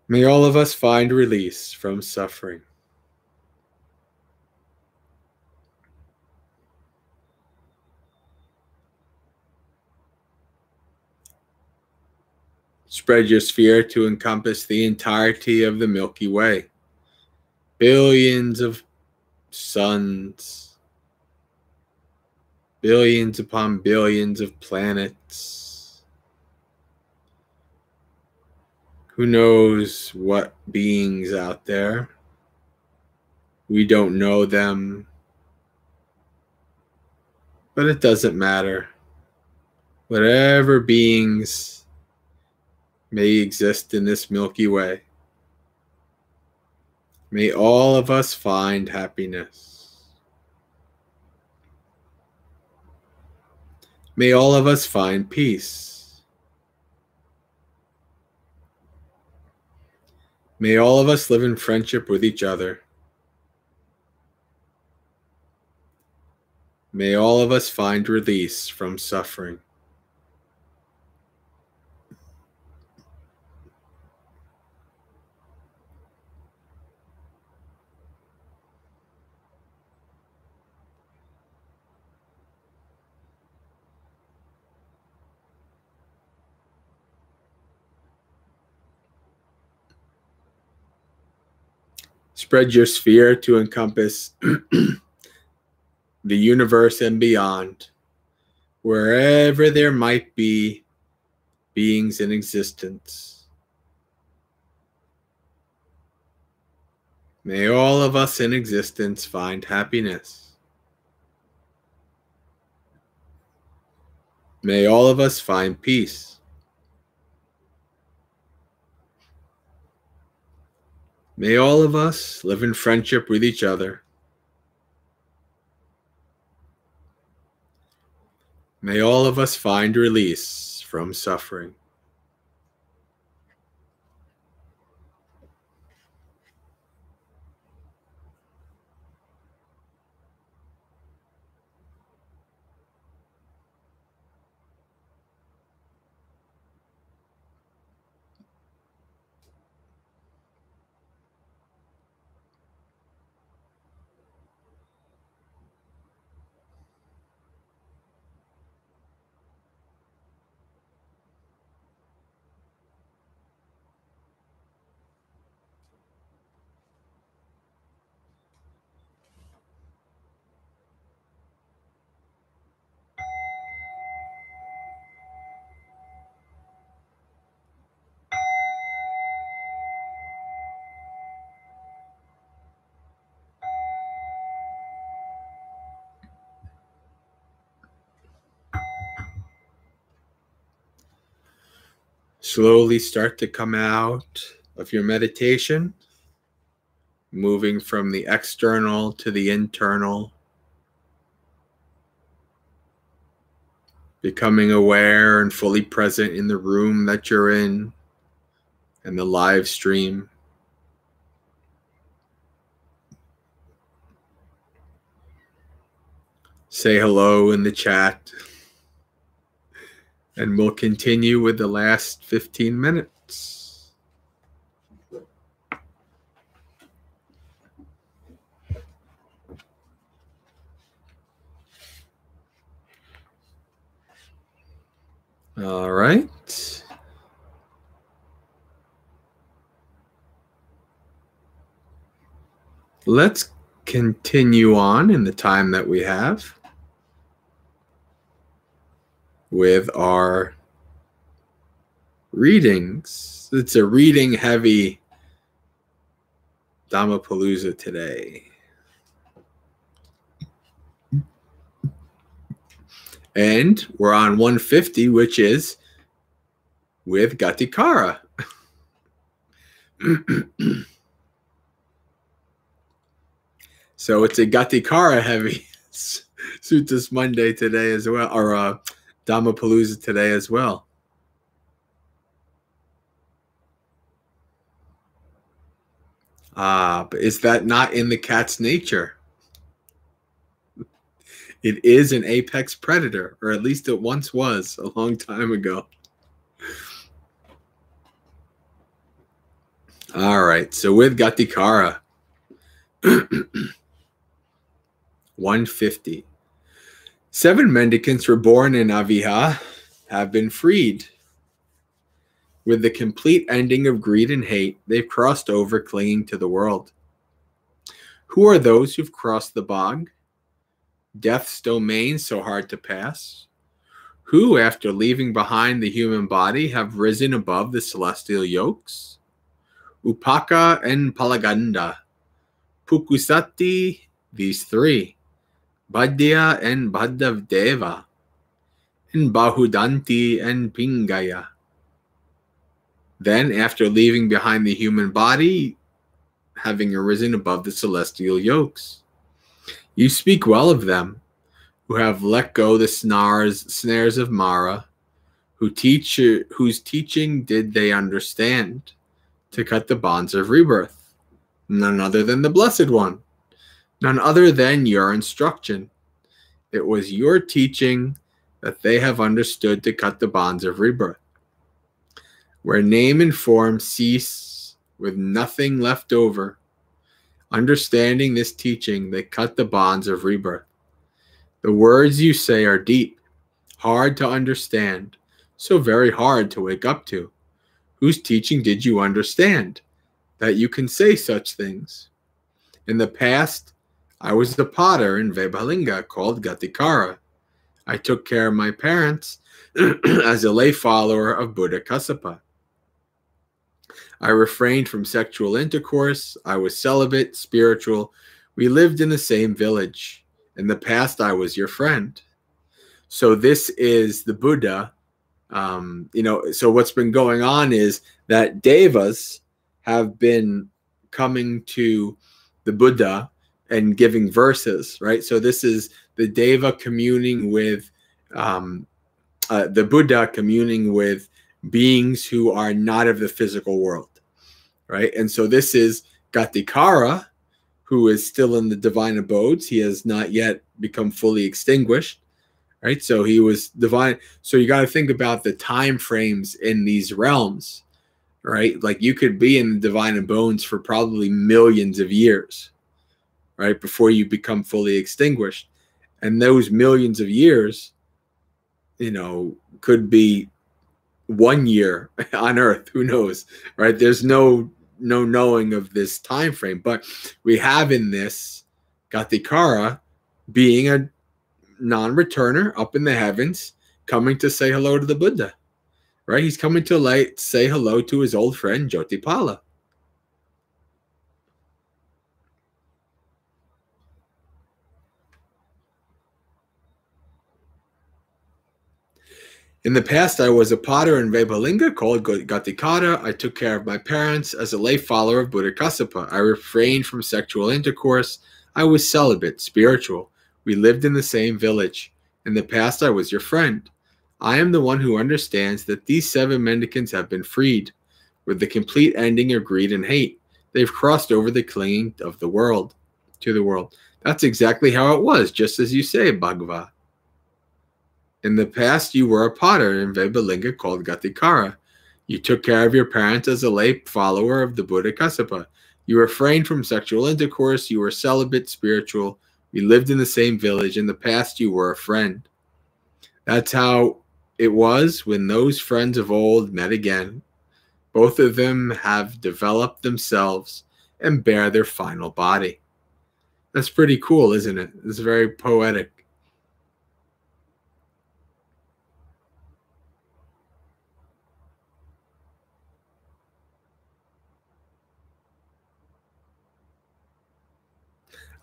May all of us find release from suffering. Spread your sphere to encompass the entirety of the Milky Way. Billions of suns, billions upon billions of planets Who knows what beings out there? We don't know them. But it doesn't matter. Whatever beings may exist in this Milky Way, may all of us find happiness. May all of us find peace. May all of us live in friendship with each other. May all of us find release from suffering. Spread your sphere to encompass the universe and beyond, wherever there might be beings in existence. May all of us in existence find happiness. May all of us find peace. May all of us live in friendship with each other. May all of us find release from suffering. Slowly start to come out of your meditation, moving from the external to the internal, becoming aware and fully present in the room that you're in and the live stream. Say hello in the chat and we'll continue with the last 15 minutes. All right. Let's continue on in the time that we have with our readings. It's a reading heavy Dhammapalooza today. And we're on 150, which is with Ghatikara. so it's a Ghatikara heavy Suttas Monday today as well, or uh, Dhammapalooza today as well. Ah, but is that not in the cat's nature? It is an apex predator, or at least it once was a long time ago. All right, so with Ghatikara, 150. Seven mendicants were born in Aviha, have been freed. With the complete ending of greed and hate, they've crossed over, clinging to the world. Who are those who've crossed the bog? Death's domain so hard to pass. who, after leaving behind the human body, have risen above the celestial yokes? Upaka and Palaganda, Pukkusati, these three, Badya and Bhaddadeva, and Bahudanti and Pingaya. Then, after leaving behind the human body, having arisen above the celestial yokes. You speak well of them, who have let go the snares, snares of Mara, who teach, whose teaching did they understand to cut the bonds of rebirth? None other than the Blessed One, none other than your instruction. It was your teaching that they have understood to cut the bonds of rebirth. Where name and form cease with nothing left over, understanding this teaching, they cut the bonds of rebirth. The words you say are deep, hard to understand, so very hard to wake up to. Whose teaching did you understand that you can say such things? In the past, I was the potter in Vebhalinga called Ghatikara. I took care of my parents as a lay follower of Buddha Kassapa. I refrained from sexual intercourse. I was celibate, spiritual. We lived in the same village. In the past, I was your friend. So, this is the Buddha um, you know, so what's been going on is that devas have been coming to the Buddha and giving verses, right? So this is the deva communing with um, uh, the Buddha communing with beings who are not of the physical world, right? And so this is Ghatikara, who is still in the divine abodes. He has not yet become fully extinguished right? So he was divine. So you got to think about the time frames in these realms, right? Like you could be in the divine and bones for probably millions of years, right? Before you become fully extinguished. And those millions of years, you know, could be one year on earth who knows right there's no no knowing of this time frame but we have in this Ghatikara being a non-returner up in the heavens coming to say hello to the Buddha. Right? He's coming to light, say hello to his old friend Jotipala. In the past, I was a potter in Vebhalinga called Ghatikara. I took care of my parents as a lay follower of Buddha Kassapa. I refrained from sexual intercourse. I was celibate, spiritual. We lived in the same village. In the past, I was your friend. I am the one who understands that these seven mendicants have been freed. With the complete ending of greed and hate, they've crossed over the clinging of the world to the world. That's exactly how it was, just as you say, Bhaggava. In the past, you were a potter in Vebhalinga called Ghatikara. You took care of your parents as a lay follower of the Buddha Kassapa. You refrained from sexual intercourse. You were celibate, spiritual. We lived in the same village. In the past, you were a friend. That's how it was when those friends of old met again. Both of them have developed themselves and bear their final body. That's pretty cool, isn't it? It's very poetic.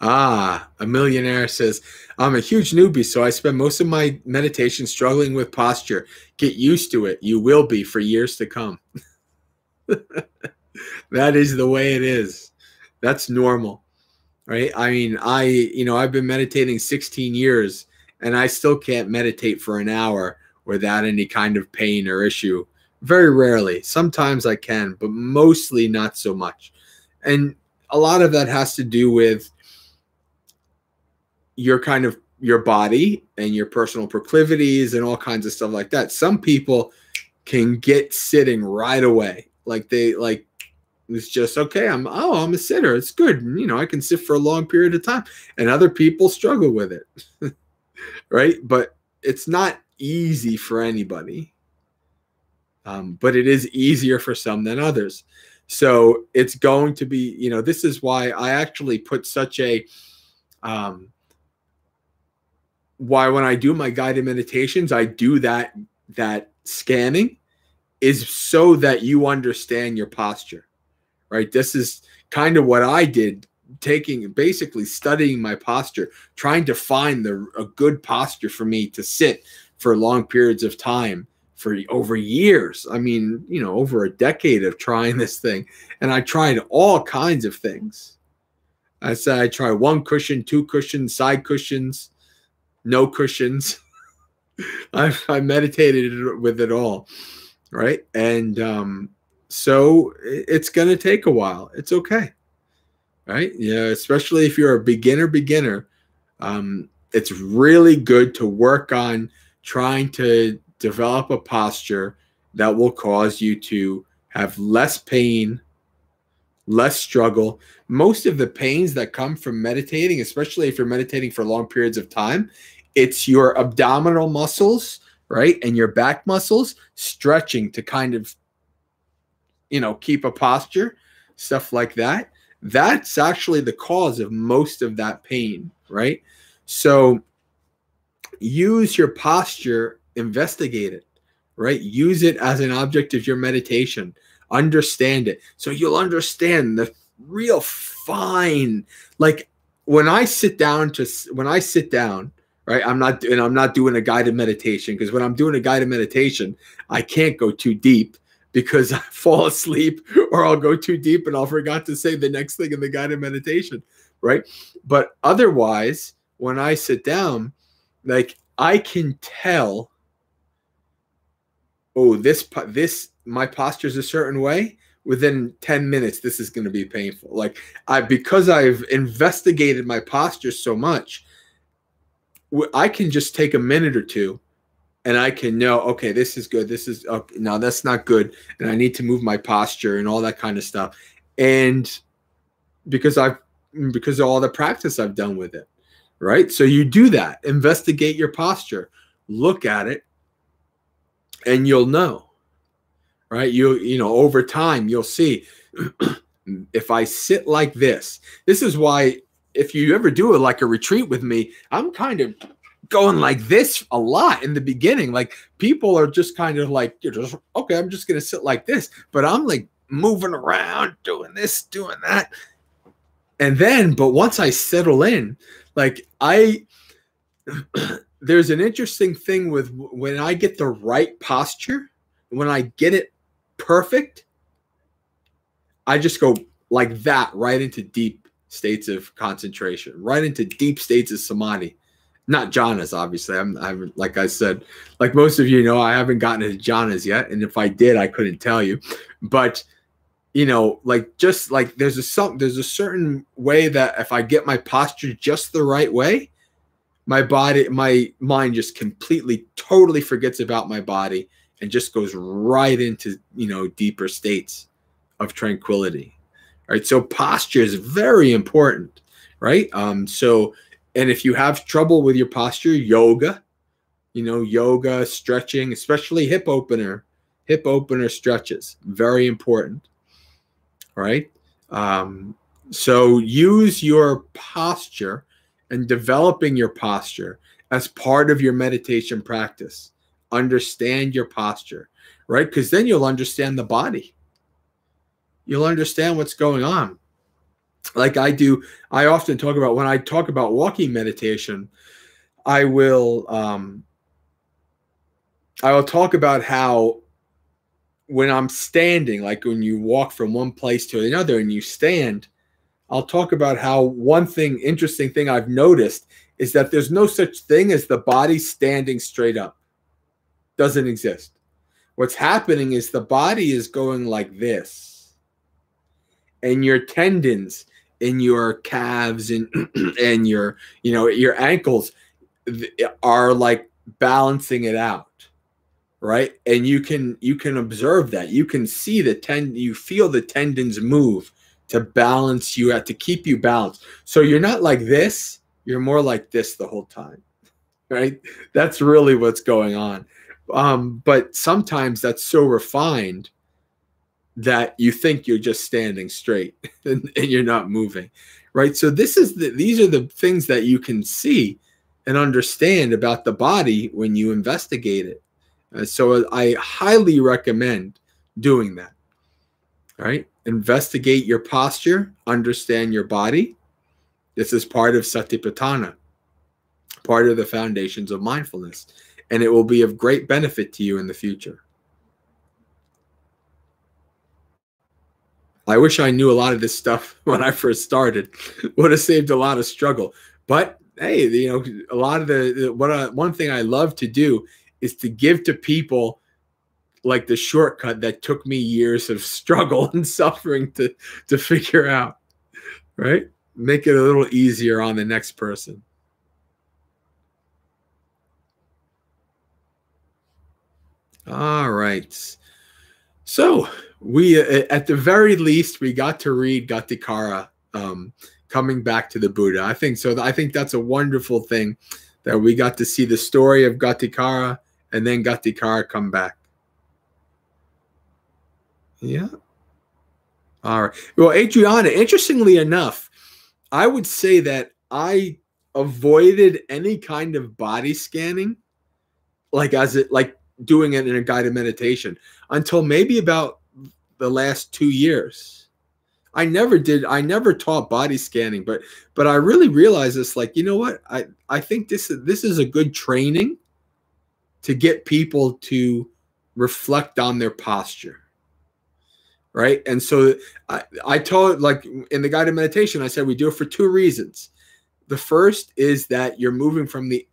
Ah, a millionaire says, I'm a huge newbie, so I spend most of my meditation struggling with posture. Get used to it. You will be for years to come. that is the way it is. That's normal. Right? I mean, I, you know, I've been meditating 16 years and I still can't meditate for an hour without any kind of pain or issue. Very rarely. Sometimes I can, but mostly not so much. And a lot of that has to do with your kind of your body and your personal proclivities and all kinds of stuff like that. Some people can get sitting right away. Like they like it's just okay. I'm oh, I'm a sitter. It's good. You know, I can sit for a long period of time. And other people struggle with it. right? But it's not easy for anybody. Um, but it is easier for some than others. So it's going to be, you know, this is why I actually put such a um, why when I do my guided meditations, I do that that scanning is so that you understand your posture. Right? This is kind of what I did taking basically studying my posture, trying to find the a good posture for me to sit for long periods of time for over years. I mean, you know, over a decade of trying this thing. And I tried all kinds of things. I said I tried one cushion, two cushions, side cushions, no cushions. I, I meditated with it all. Right. And um, so it's going to take a while. It's okay right? Yeah, especially if you're a beginner beginner, um, it's really good to work on trying to develop a posture that will cause you to have less pain, less struggle. Most of the pains that come from meditating, especially if you're meditating for long periods of time, it's your abdominal muscles, right? And your back muscles stretching to kind of, you know, keep a posture, stuff like that that's actually the cause of most of that pain, right? So use your posture, investigate it, right? Use it as an object of your meditation. Understand it. So you'll understand the real fine like when I sit down to when I sit down, right? I'm not and I'm not doing a guided meditation because when I'm doing a guided meditation, I can't go too deep because I fall asleep or I'll go too deep and I'll forget to say the next thing in the guided meditation, right? But otherwise, when I sit down, like I can tell, oh, this this my posture is a certain way. Within 10 minutes, this is going to be painful. Like I because I've investigated my posture so much, I can just take a minute or two and I can know, okay, this is good. This is okay, no, that's not good, and I need to move my posture and all that kind of stuff. And because I've because of all the practice I've done with it, right? So you do that, investigate your posture, look at it, and you'll know, right? You you know over time you'll see if I sit like this. This is why if you ever do it like a retreat with me, I'm kind of going like this a lot in the beginning. Like people are just kind of like, you're just okay, I'm just gonna sit like this. But I'm like moving around, doing this, doing that. And then, but once I settle in, like I there's an interesting thing with when I get the right posture, when I get it perfect, I just go like that right into deep states of concentration, right into deep states of samadhi. Not jhanas obviously. I'm i'm like i said like most of you know i haven't gotten into jhanas yet and if i did i couldn't tell you. But you know like just like there's a some there's a certain way that if i get my posture just the right way my body my mind just completely totally forgets about my body and just goes right into you know deeper states of tranquility right so posture is very important right um so and if you have trouble with your posture, yoga, you know, yoga, stretching, especially hip opener, hip opener stretches, very important. Right. Um, so use your posture and developing your posture as part of your meditation practice. Understand your posture, right? Because then you'll understand the body. You'll understand what's going on like I do, I often talk about when I talk about walking meditation, I will um, I will talk about how when I'm standing, like when you walk from one place to another and you stand, I'll talk about how one thing, interesting thing I've noticed is that there's no such thing as the body standing straight up. Doesn't exist. What's happening is the body is going like this, and your tendons in your calves and and your you know your ankles are like balancing it out right? And you can you can observe that. You can see the tend you feel the tendons move to balance you at to keep you balanced. So you're not like this. You're more like this the whole time right? That's really what's going on. Um but sometimes that's so refined that you think you're just standing straight and, and, you're not moving right so this is the these are the things that you can see and understand about the body when you investigate it. Uh, so I highly recommend doing that. right Investigate your posture, understand your body. This is part of Satipatthana, part of the foundations of mindfulness, and it will be of great benefit to you in the future. I wish I knew a lot of this stuff when I first started. Would have saved a lot of struggle. But hey, you know, a lot of the what uh, one thing I love to do is to give to people like the shortcut that took me years of struggle and suffering to to figure out. Right? Make it a little easier on the next person. All right. So we, uh, at the very least, we got to read Ghatikara um, coming back to the Buddha. I think so. I think that's a wonderful thing that we got to see the story of Ghatikara and then Ghatikara come back. Yeah. All right. Well, Adriana, interestingly enough, I would say that I avoided any kind of body scanning, like as it like doing it in a guided meditation until maybe about the last two years. I never did. I never taught body scanning, but but I really realized this. Like, you know what? I I think this is this is a good training to get people to reflect on their posture, right? And so I I told like in the guided meditation, I said we do it for two reasons. The first is that you're moving from the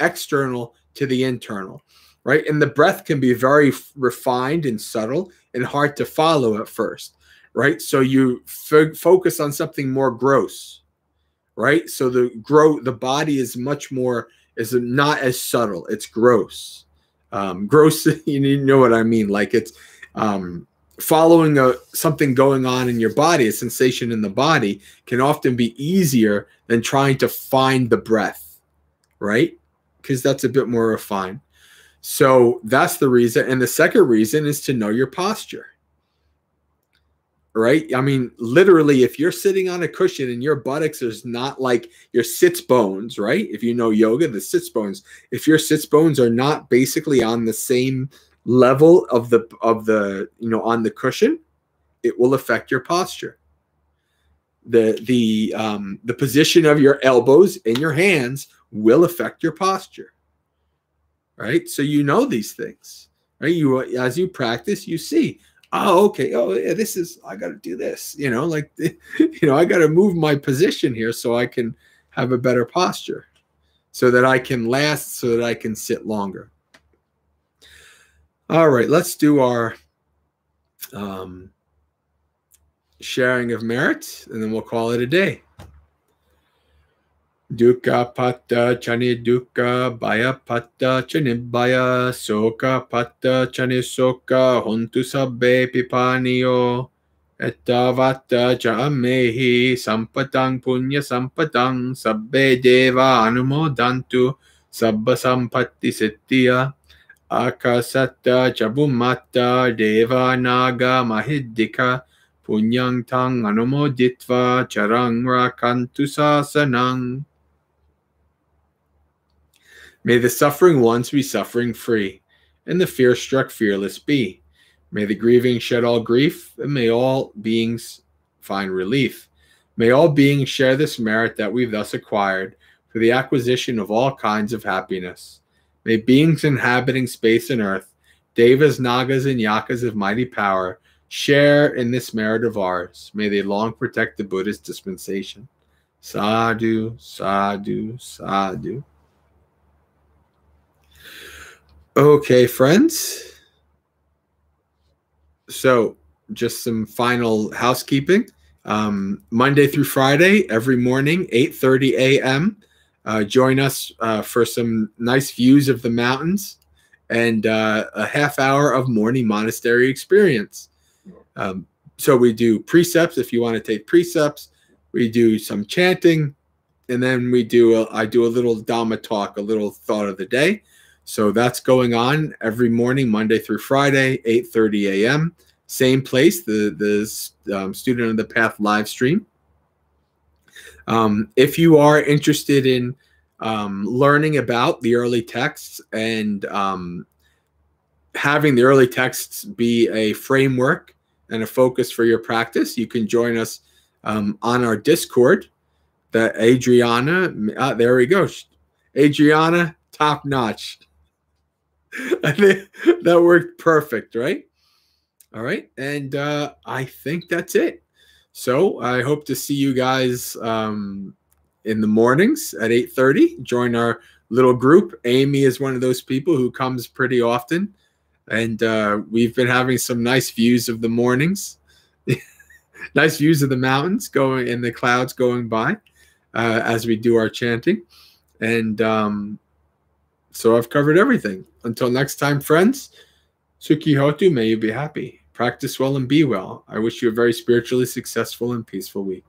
external to the internal right? And the breath can be very refined and subtle and hard to follow at first, right? So you focus on something more gross, right? So the grow the body is much more is not as subtle. It's gross. Um, gross, you know what I mean? Like it's um, following a something going on in your body, a sensation in the body, can often be easier than trying to find the breath, right? Because that's a bit more refined. So that's the reason. And the second reason is to know your posture. Right? I mean, literally, if you're sitting on a cushion and your buttocks is not like your sits bones, right? If you know yoga, the sits bones, if your sits bones are not basically on the same level of the of the you know on the cushion, it will affect your posture. The the um the position of your elbows and your hands will affect your posture right? So you know these things, right? You as you practice, you see, oh, okay, oh yeah, this is I got to do this, you know, like you know, I got to move my position here so I can have a better posture, so that I can last, so that I can sit longer. All right, let's do our um, sharing of merit, and then we'll call it a day. Dukkha patta chani dukkha baya patta chani baya soka patta chani soka hontu sabbe pipaniyo. Ettavatta cha sampatang punya sampatang sabbe deva anumodantu sabba sampatti sittiya akasatta chabumatta deva naga mahiddika punyang tang anumoditva charang rakantu sasanang May the suffering ones be suffering free, and the fear struck fearless be. May the grieving shed all grief, and may all beings find relief. May all beings share this merit that we've thus acquired for the acquisition of all kinds of happiness. May beings inhabiting space and earth, devas, nagas, and yakkhas of mighty power, share in this merit of ours. May they long protect the Buddhist dispensation. Sadhu, sadhu, sadhu. Okay, friends. So, just some final housekeeping. Um, Monday through Friday, every morning, 8:30 a.m. Uh, join us uh, for some nice views of the mountains and uh, a half hour of morning monastery experience. Um, so we do precepts if you want to take precepts. We do some chanting, and then we do a, I do a little Dhamma talk, a little thought of the day. So that's going on every morning, Monday through Friday, 8:30 a.m. Same place, the the um, Student of the Path live stream. Um, if you are interested in um, learning about the early texts and um, having the early texts be a framework and a focus for your practice, you can join us um, on our Discord. That Adriana, uh, there we go. Adriana, top notch. I think that worked perfect, right? All right, and uh, I think that's it. So I hope to see you guys um, in the mornings at 8:30. Join our little group. Amy is one of those people who comes pretty often, and uh, we've been having some nice views of the mornings, nice views of the mountains going and the clouds going by uh, as we do our chanting. And um, so I've covered everything. Until next time, friends. Sukhi Hotu, may you be happy. Practice well and be well. I wish you a very spiritually successful and peaceful week.